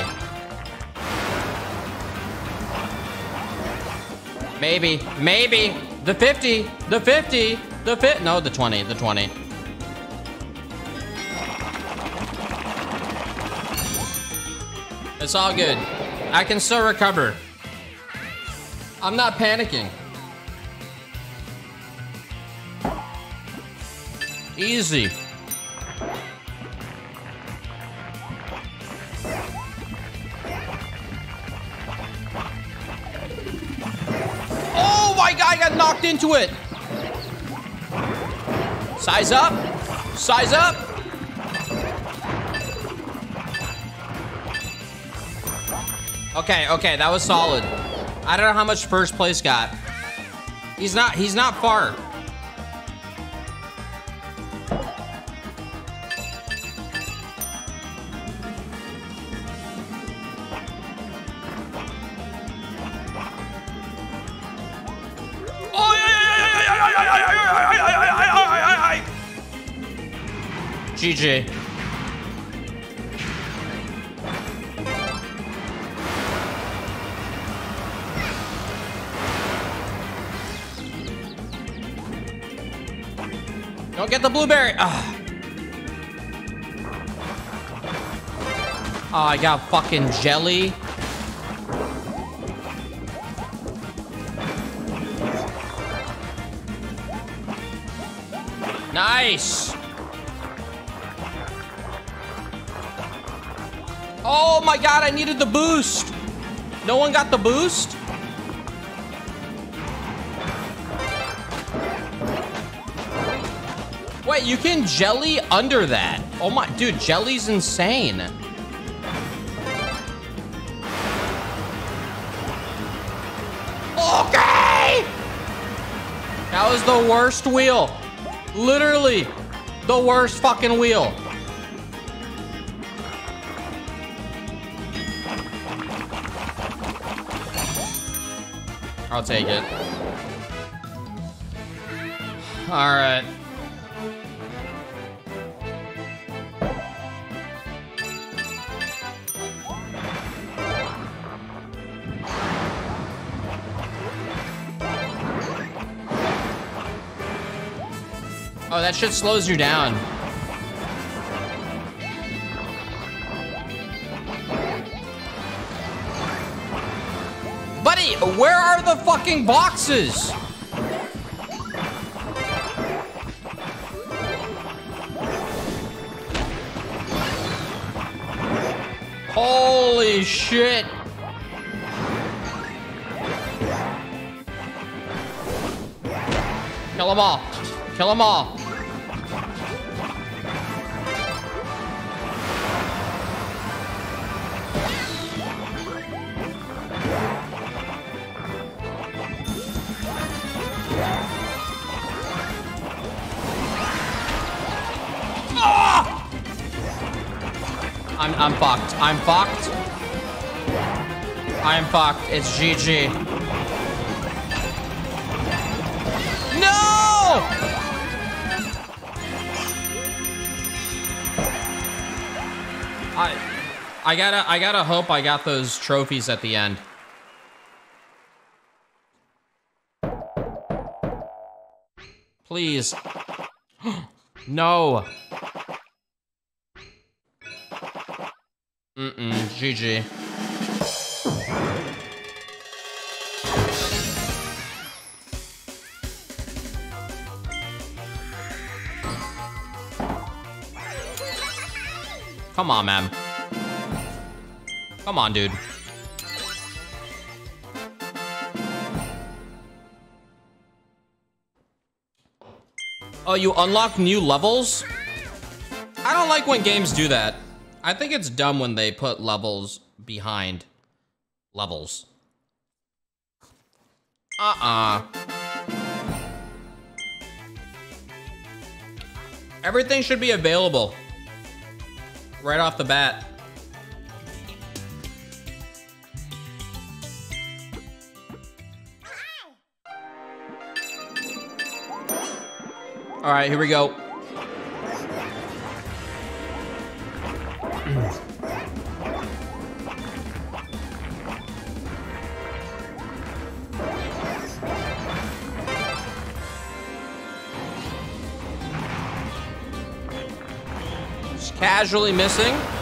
Maybe, maybe. The 50, the 50, the fit. No, the 20, the 20. It's all good. I can still recover. I'm not panicking. Easy. Oh my god, I got knocked into it. Size up. Size up. Okay, okay, that was solid. I don't know how much first place got. He's not, he's not far. GG. Don't get the blueberry. Ah. Oh, I got fucking jelly. Nice. I needed the boost. No one got the boost? Wait, you can jelly under that. Oh my, dude, jelly's insane. Okay! That was the worst wheel. Literally, the worst fucking wheel. I'll take it. All right. Oh, that shit slows you down. fucking boxes! Holy shit! Kill them all. Kill them all. Fucked. It's GG. No! I, I gotta, I gotta hope I got those trophies at the end. Please. no. Mm-mm, GG. Come on, man. Come on, dude. Oh, you unlock new levels? I don't like when games do that. I think it's dumb when they put levels behind levels. Uh-uh. Everything should be available right off the bat. All right, here we go. Casually missing.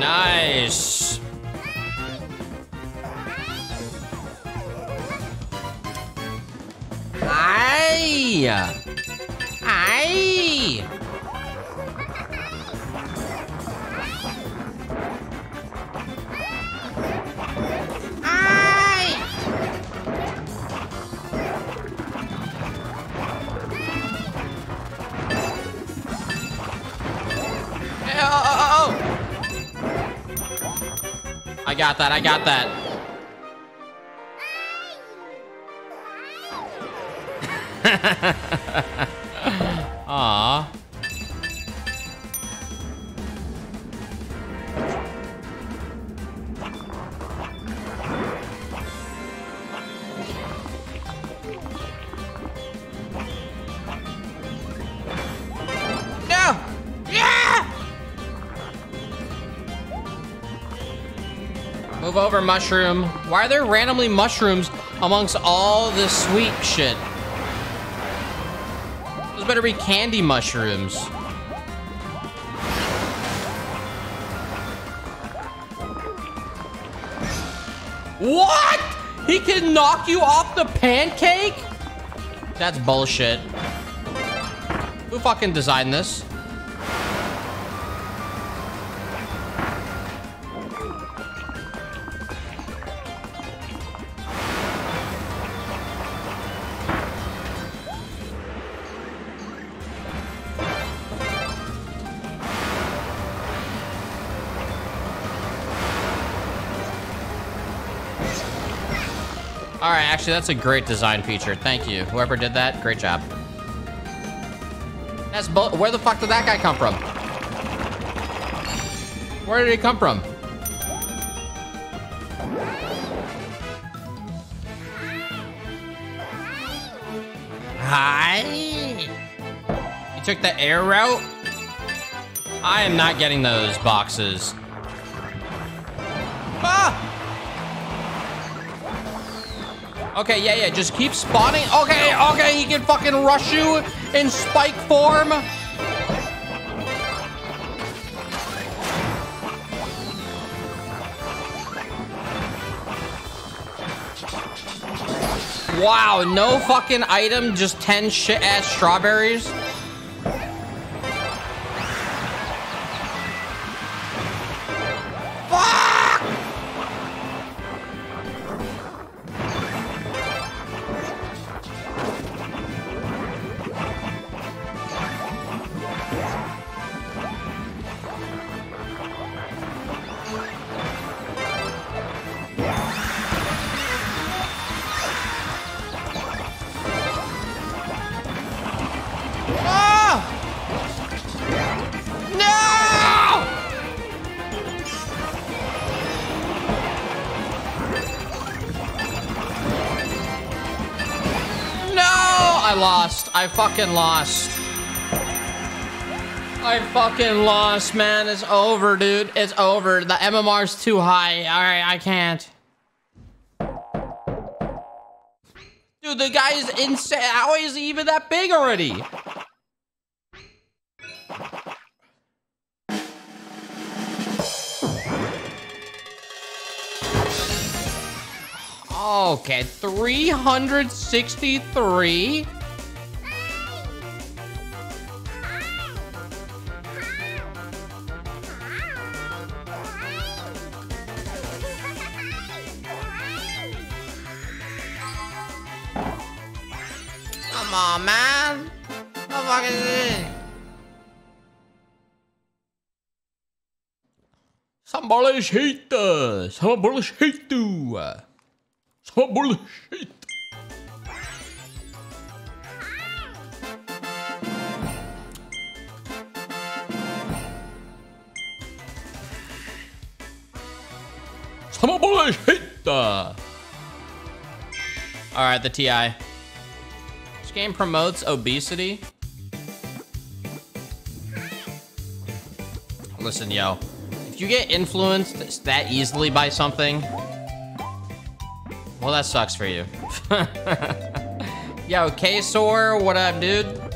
Nice. Aye. Got that. I got that. Over, mushroom. Why are there randomly mushrooms amongst all the sweet shit? Those better be candy mushrooms. What? He can knock you off the pancake? That's bullshit. Who fucking designed this? Actually, that's a great design feature. Thank you. Whoever did that, great job. That's Where the fuck did that guy come from? Where did he come from? Hi. You took the air route? I am not getting those boxes. Okay, yeah, yeah, just keep spawning. Okay, okay, he can fucking rush you in spike form. Wow, no fucking item, just 10 shit-ass strawberries? Lost. I fucking lost. I fucking lost, man. It's over, dude. It's over. The MMR's too high. All right, I can't. Dude, the guy is insane. How is he even that big already? Okay, 363. On, man. What the fuck is this? Somebody hate us. Somebody hate you. Somebody hate. Somebody hate. All right, the TI. This game promotes obesity. Listen, yo. If you get influenced that easily by something, well, that sucks for you. yo, K-Sor, what up, dude?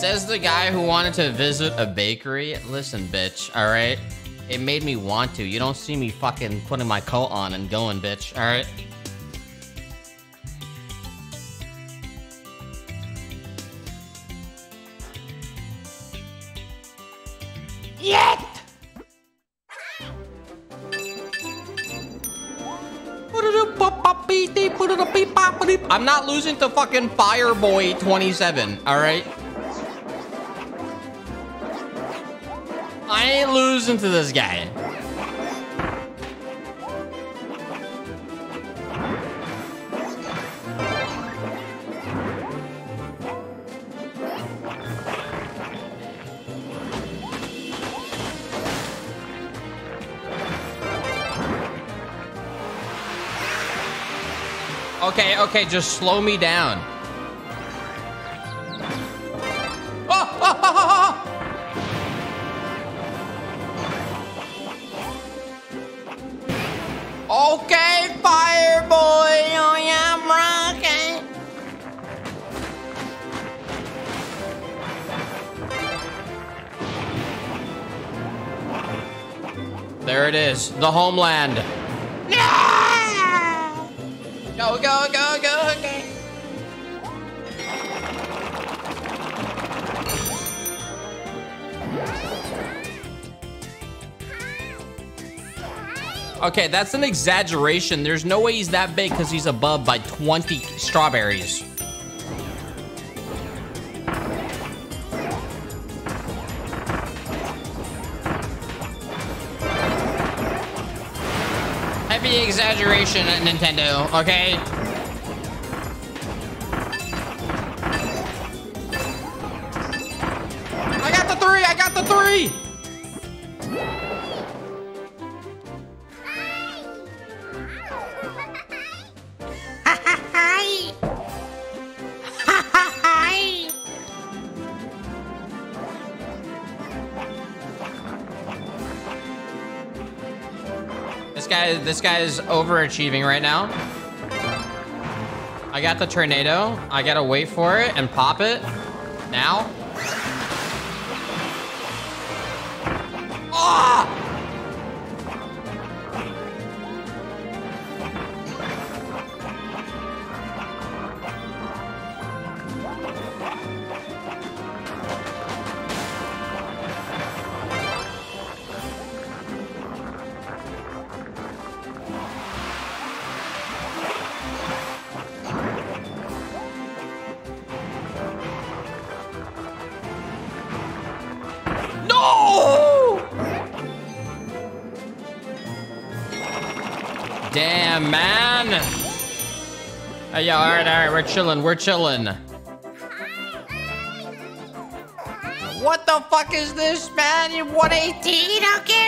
Says the guy who wanted to visit a bakery. Listen, bitch, all right? It made me want to. You don't see me fucking putting my coat on and going, bitch, all right? Yet! I'm not losing to fucking Fireboy 27, alright? Losing to this guy. Okay, okay, just slow me down. The homeland. No! Go, go, go, go, go. Okay, that's an exaggeration. There's no way he's that big because he's above by 20 strawberries. Exaggeration at Nintendo, okay? This guy, is overachieving right now. I got the tornado. I gotta wait for it and pop it. Now. We're chilling, we're chilling. What the fuck is this, man? You 118? Okay,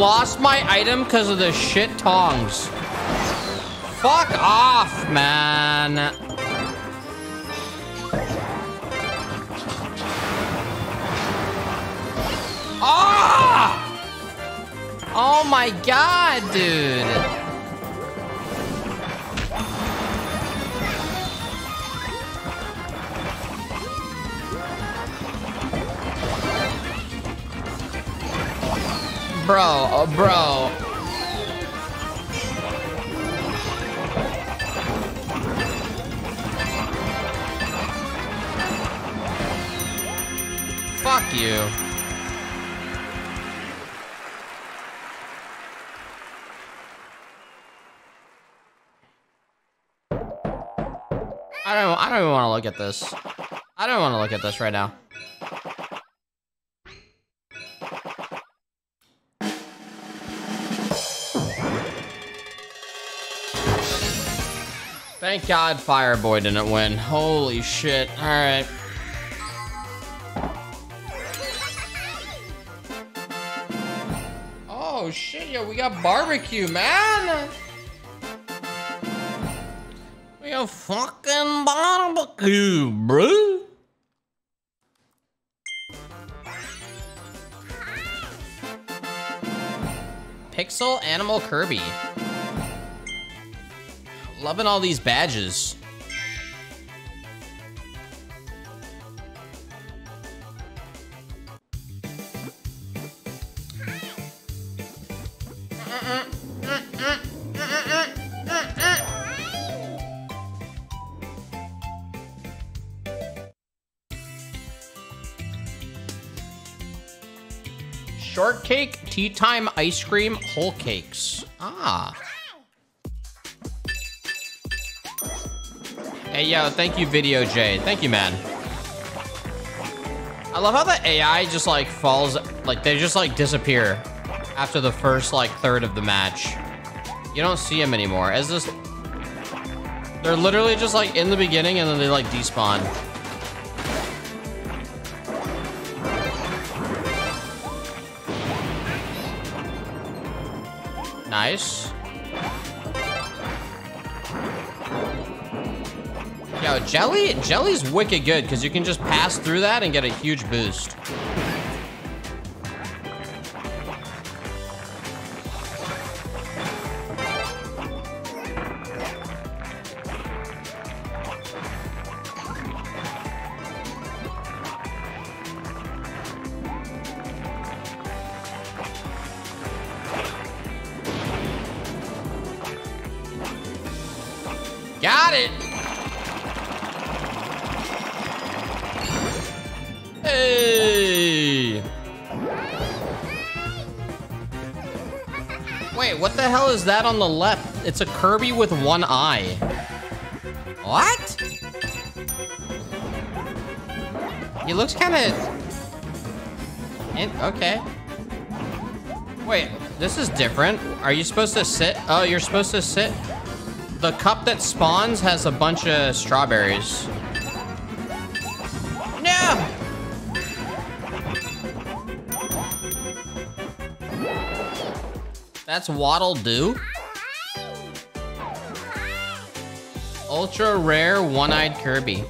lost my item because of the shit tongs. Fuck off, man. Ah! Oh my god, dude. Bro, oh, bro. Fuck you. I don't I don't even want to look at this. I don't want to look at this right now. Thank God Fireboy didn't win. Holy shit. All right. Oh shit, yo, we got barbecue, man. We got fucking barbecue, bro. Pixel Animal Kirby. Loving all these badges. Shortcake, tea time ice cream, whole cakes. Ah. Hey, yo, thank you, Video J. Thank you, man. I love how the AI just, like, falls, like, they just, like, disappear after the first, like, third of the match. You don't see them anymore. As this... They're literally just, like, in the beginning, and then they, like, despawn. Nice. Yo, jelly, jelly's wicked good because you can just pass through that and get a huge boost. That on the left? It's a Kirby with one eye. What? He looks kind of... Okay. Wait, this is different. Are you supposed to sit? Oh, you're supposed to sit? The cup that spawns has a bunch of strawberries. No! That's Waddle Doo? Ultra rare one-eyed Kirby.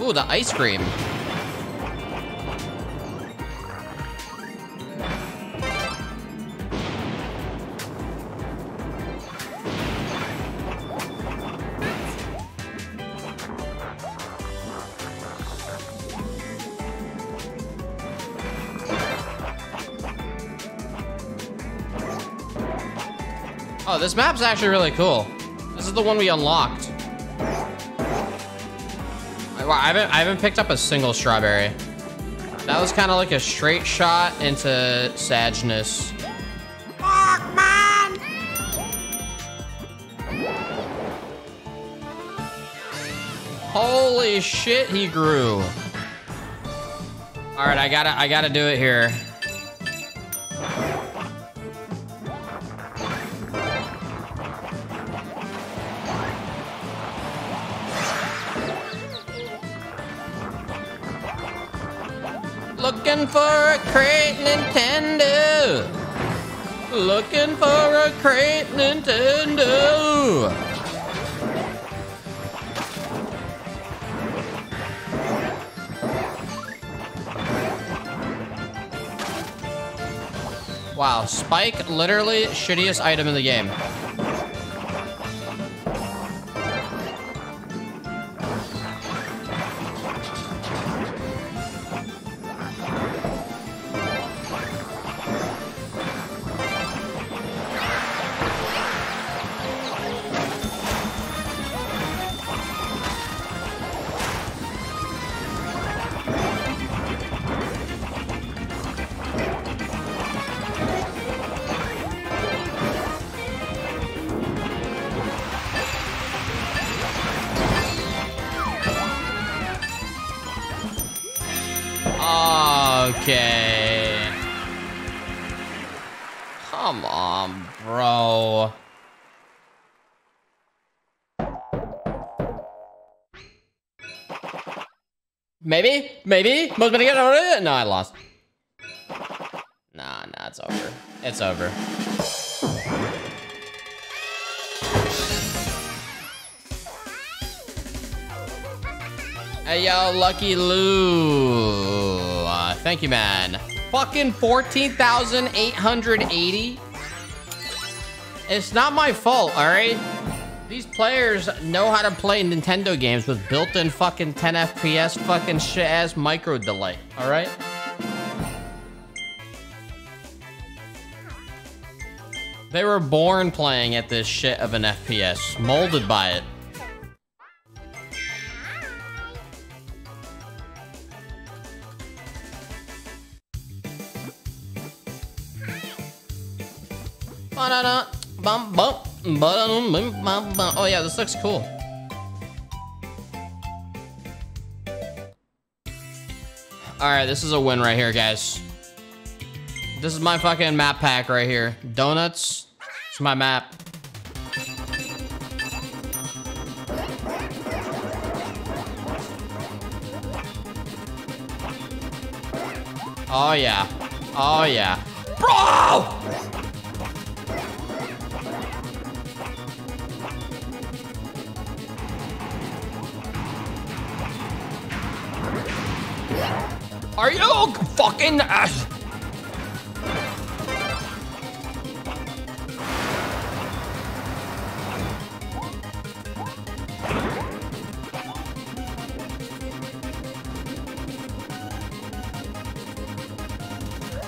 Ooh, the ice cream. This map's actually really cool. This is the one we unlocked. I haven't, I haven't picked up a single strawberry. That was kind of like a straight shot into sadness. Holy shit, he grew. All right, I gotta, I gotta do it here. Looking for a crate Nintendo. Wow, Spike, literally shittiest item in the game. Maybe? Most many get over No, I lost. Nah, nah, it's over. It's over. Hey, yo, Lucky Lou. Uh, thank you, man. Fucking 14,880? It's not my fault, all right? These players know how to play Nintendo games with built-in fucking 10 FPS fucking shit-ass micro delay, all right? They were born playing at this shit of an FPS, molded by it. Oh yeah, this looks cool. Alright, this is a win right here, guys. This is my fucking map pack right here. Donuts. It's my map. Oh yeah. Oh yeah. Bro! You fucking ass?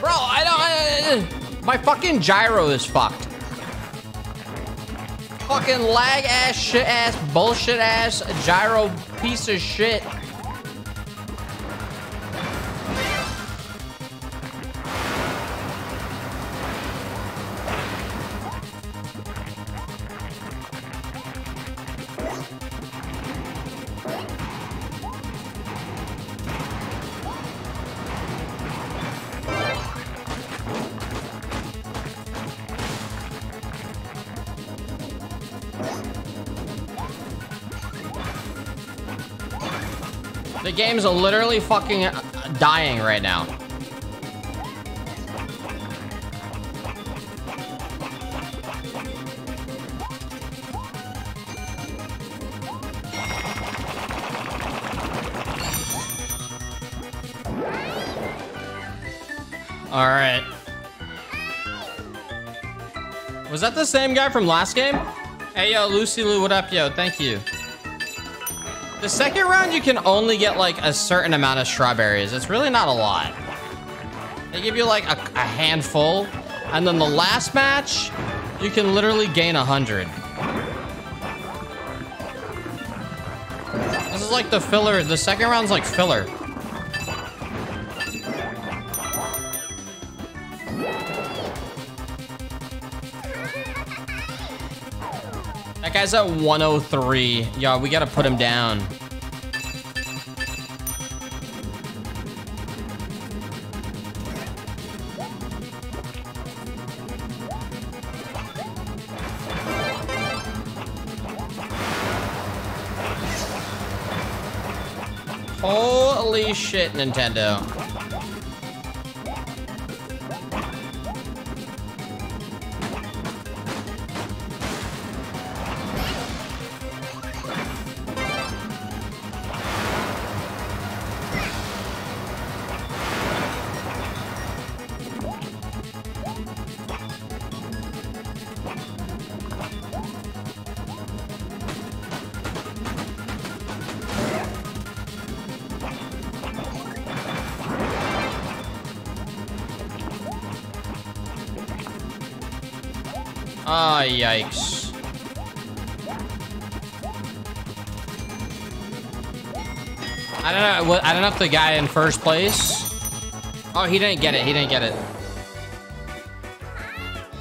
Bro, I don't My fucking gyro is fucked. Fucking lag ass, shit ass, bullshit ass, gyro piece of shit. Game's literally fucking uh, dying right now. All right. Was that the same guy from last game? Hey, yo, Lucy Lou, what up, yo? Thank you. The second round, you can only get like a certain amount of strawberries. It's really not a lot. They give you like a, a handful. And then the last match, you can literally gain a hundred. This is like the filler. The second round's like filler. That guy's at 103. Yo, we gotta put him down. Nintendo. The guy in first place. Oh, he didn't get it. He didn't get it.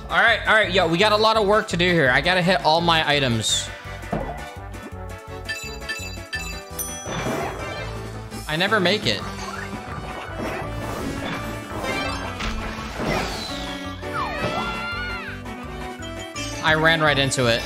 All right, all right, yo, we got a lot of work to do here. I gotta hit all my items. I never make it. I ran right into it.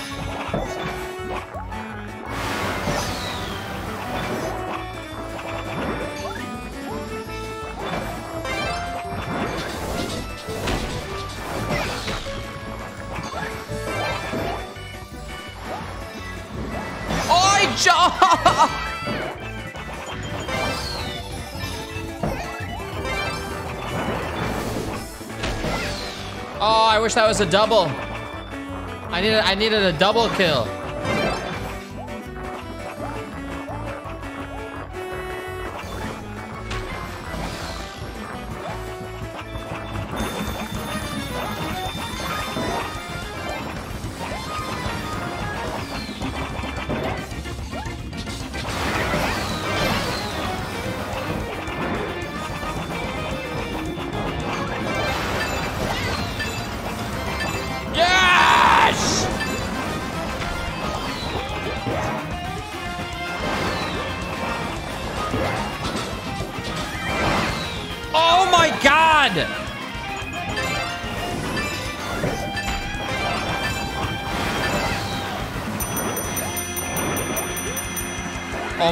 I wish that was a double. I needed I needed a double kill.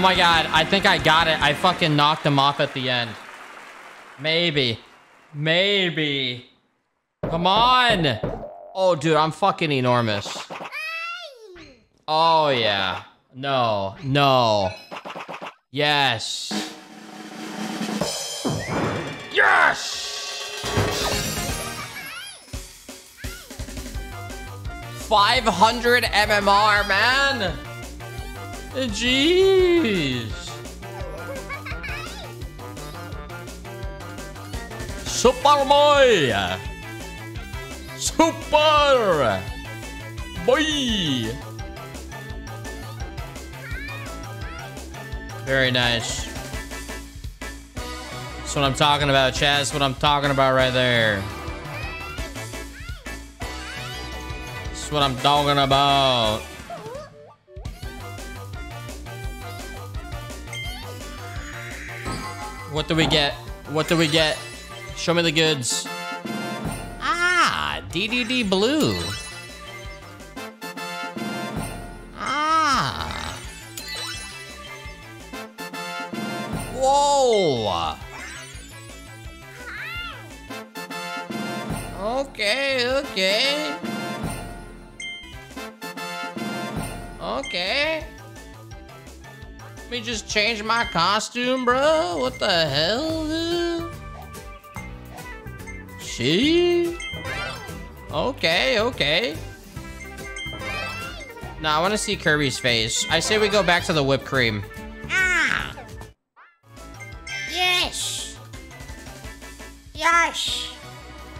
My god, I think I got it. I fucking knocked him off at the end. Maybe. Maybe. Come on! Oh, dude, I'm fucking enormous. Oh, yeah. No, no. Yes. Yes! Five hundred MMR, man. Jeez. Super boy. Super! Boy! Very nice. That's what I'm talking about, Chaz. That's what I'm talking about right there. That's what I'm talking about. What do we get? What do we get? Show me the goods. Ah, DDD blue. Ah. Whoa. Okay, okay. Okay. Let me just change my costume, bro. What the hell, dude? She? Okay, okay. Now I want to see Kirby's face. I say we go back to the whipped cream. Ah. Yes. Yes.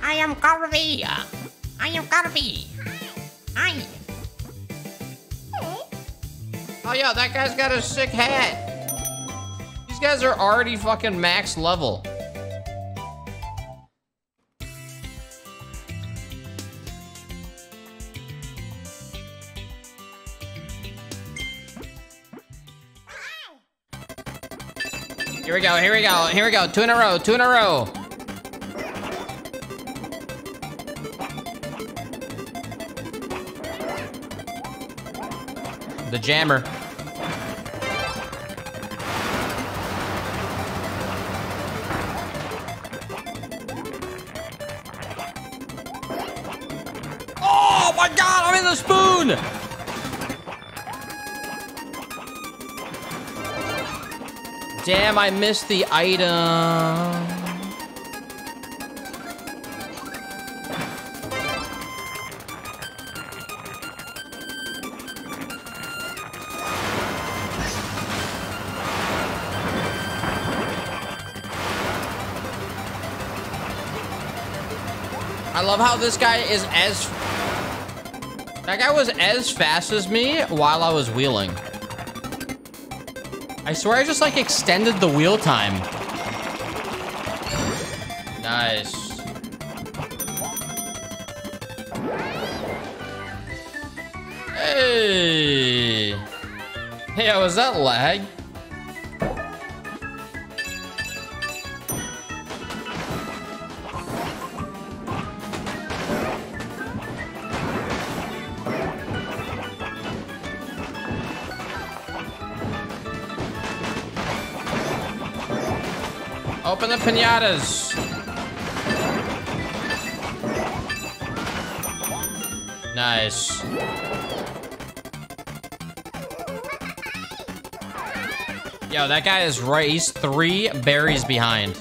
I am Kirby. I am Kirby. I. Oh, yeah, that guy's got a sick hat. These guys are already fucking max level. Here we go, here we go, here we go. Two in a row, two in a row. The jammer. Damn, I missed the item. I love how this guy is as... That guy was as fast as me while I was wheeling. I swear I just like extended the wheel time. Nice. Hey. Hey, was that lag? Open the pinatas. Nice. Yo, that guy is right. He's three berries behind.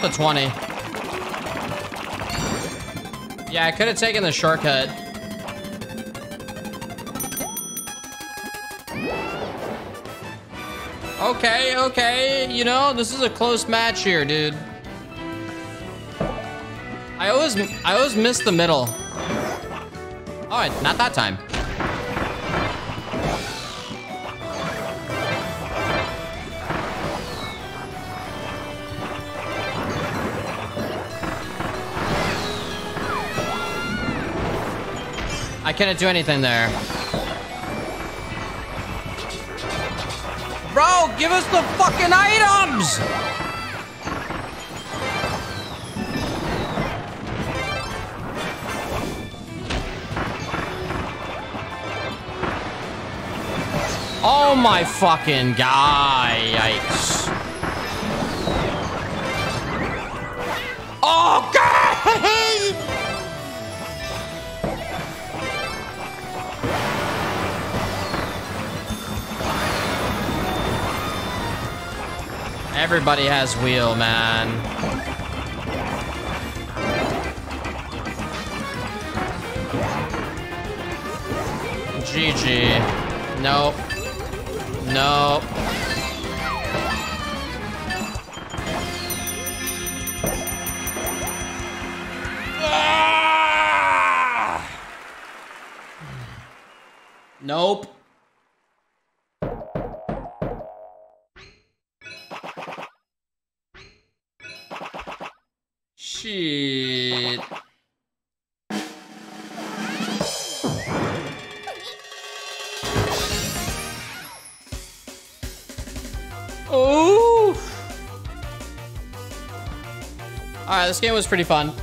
The 20. Yeah, I could have taken the shortcut. Okay, okay. You know, this is a close match here, dude. I always, I always miss the middle. All right, not that time. Couldn't do anything there. Bro, give us the fucking items! Oh my fucking god. Yikes. Everybody has wheel, man. GG. Nope. Nope. Was pretty fun.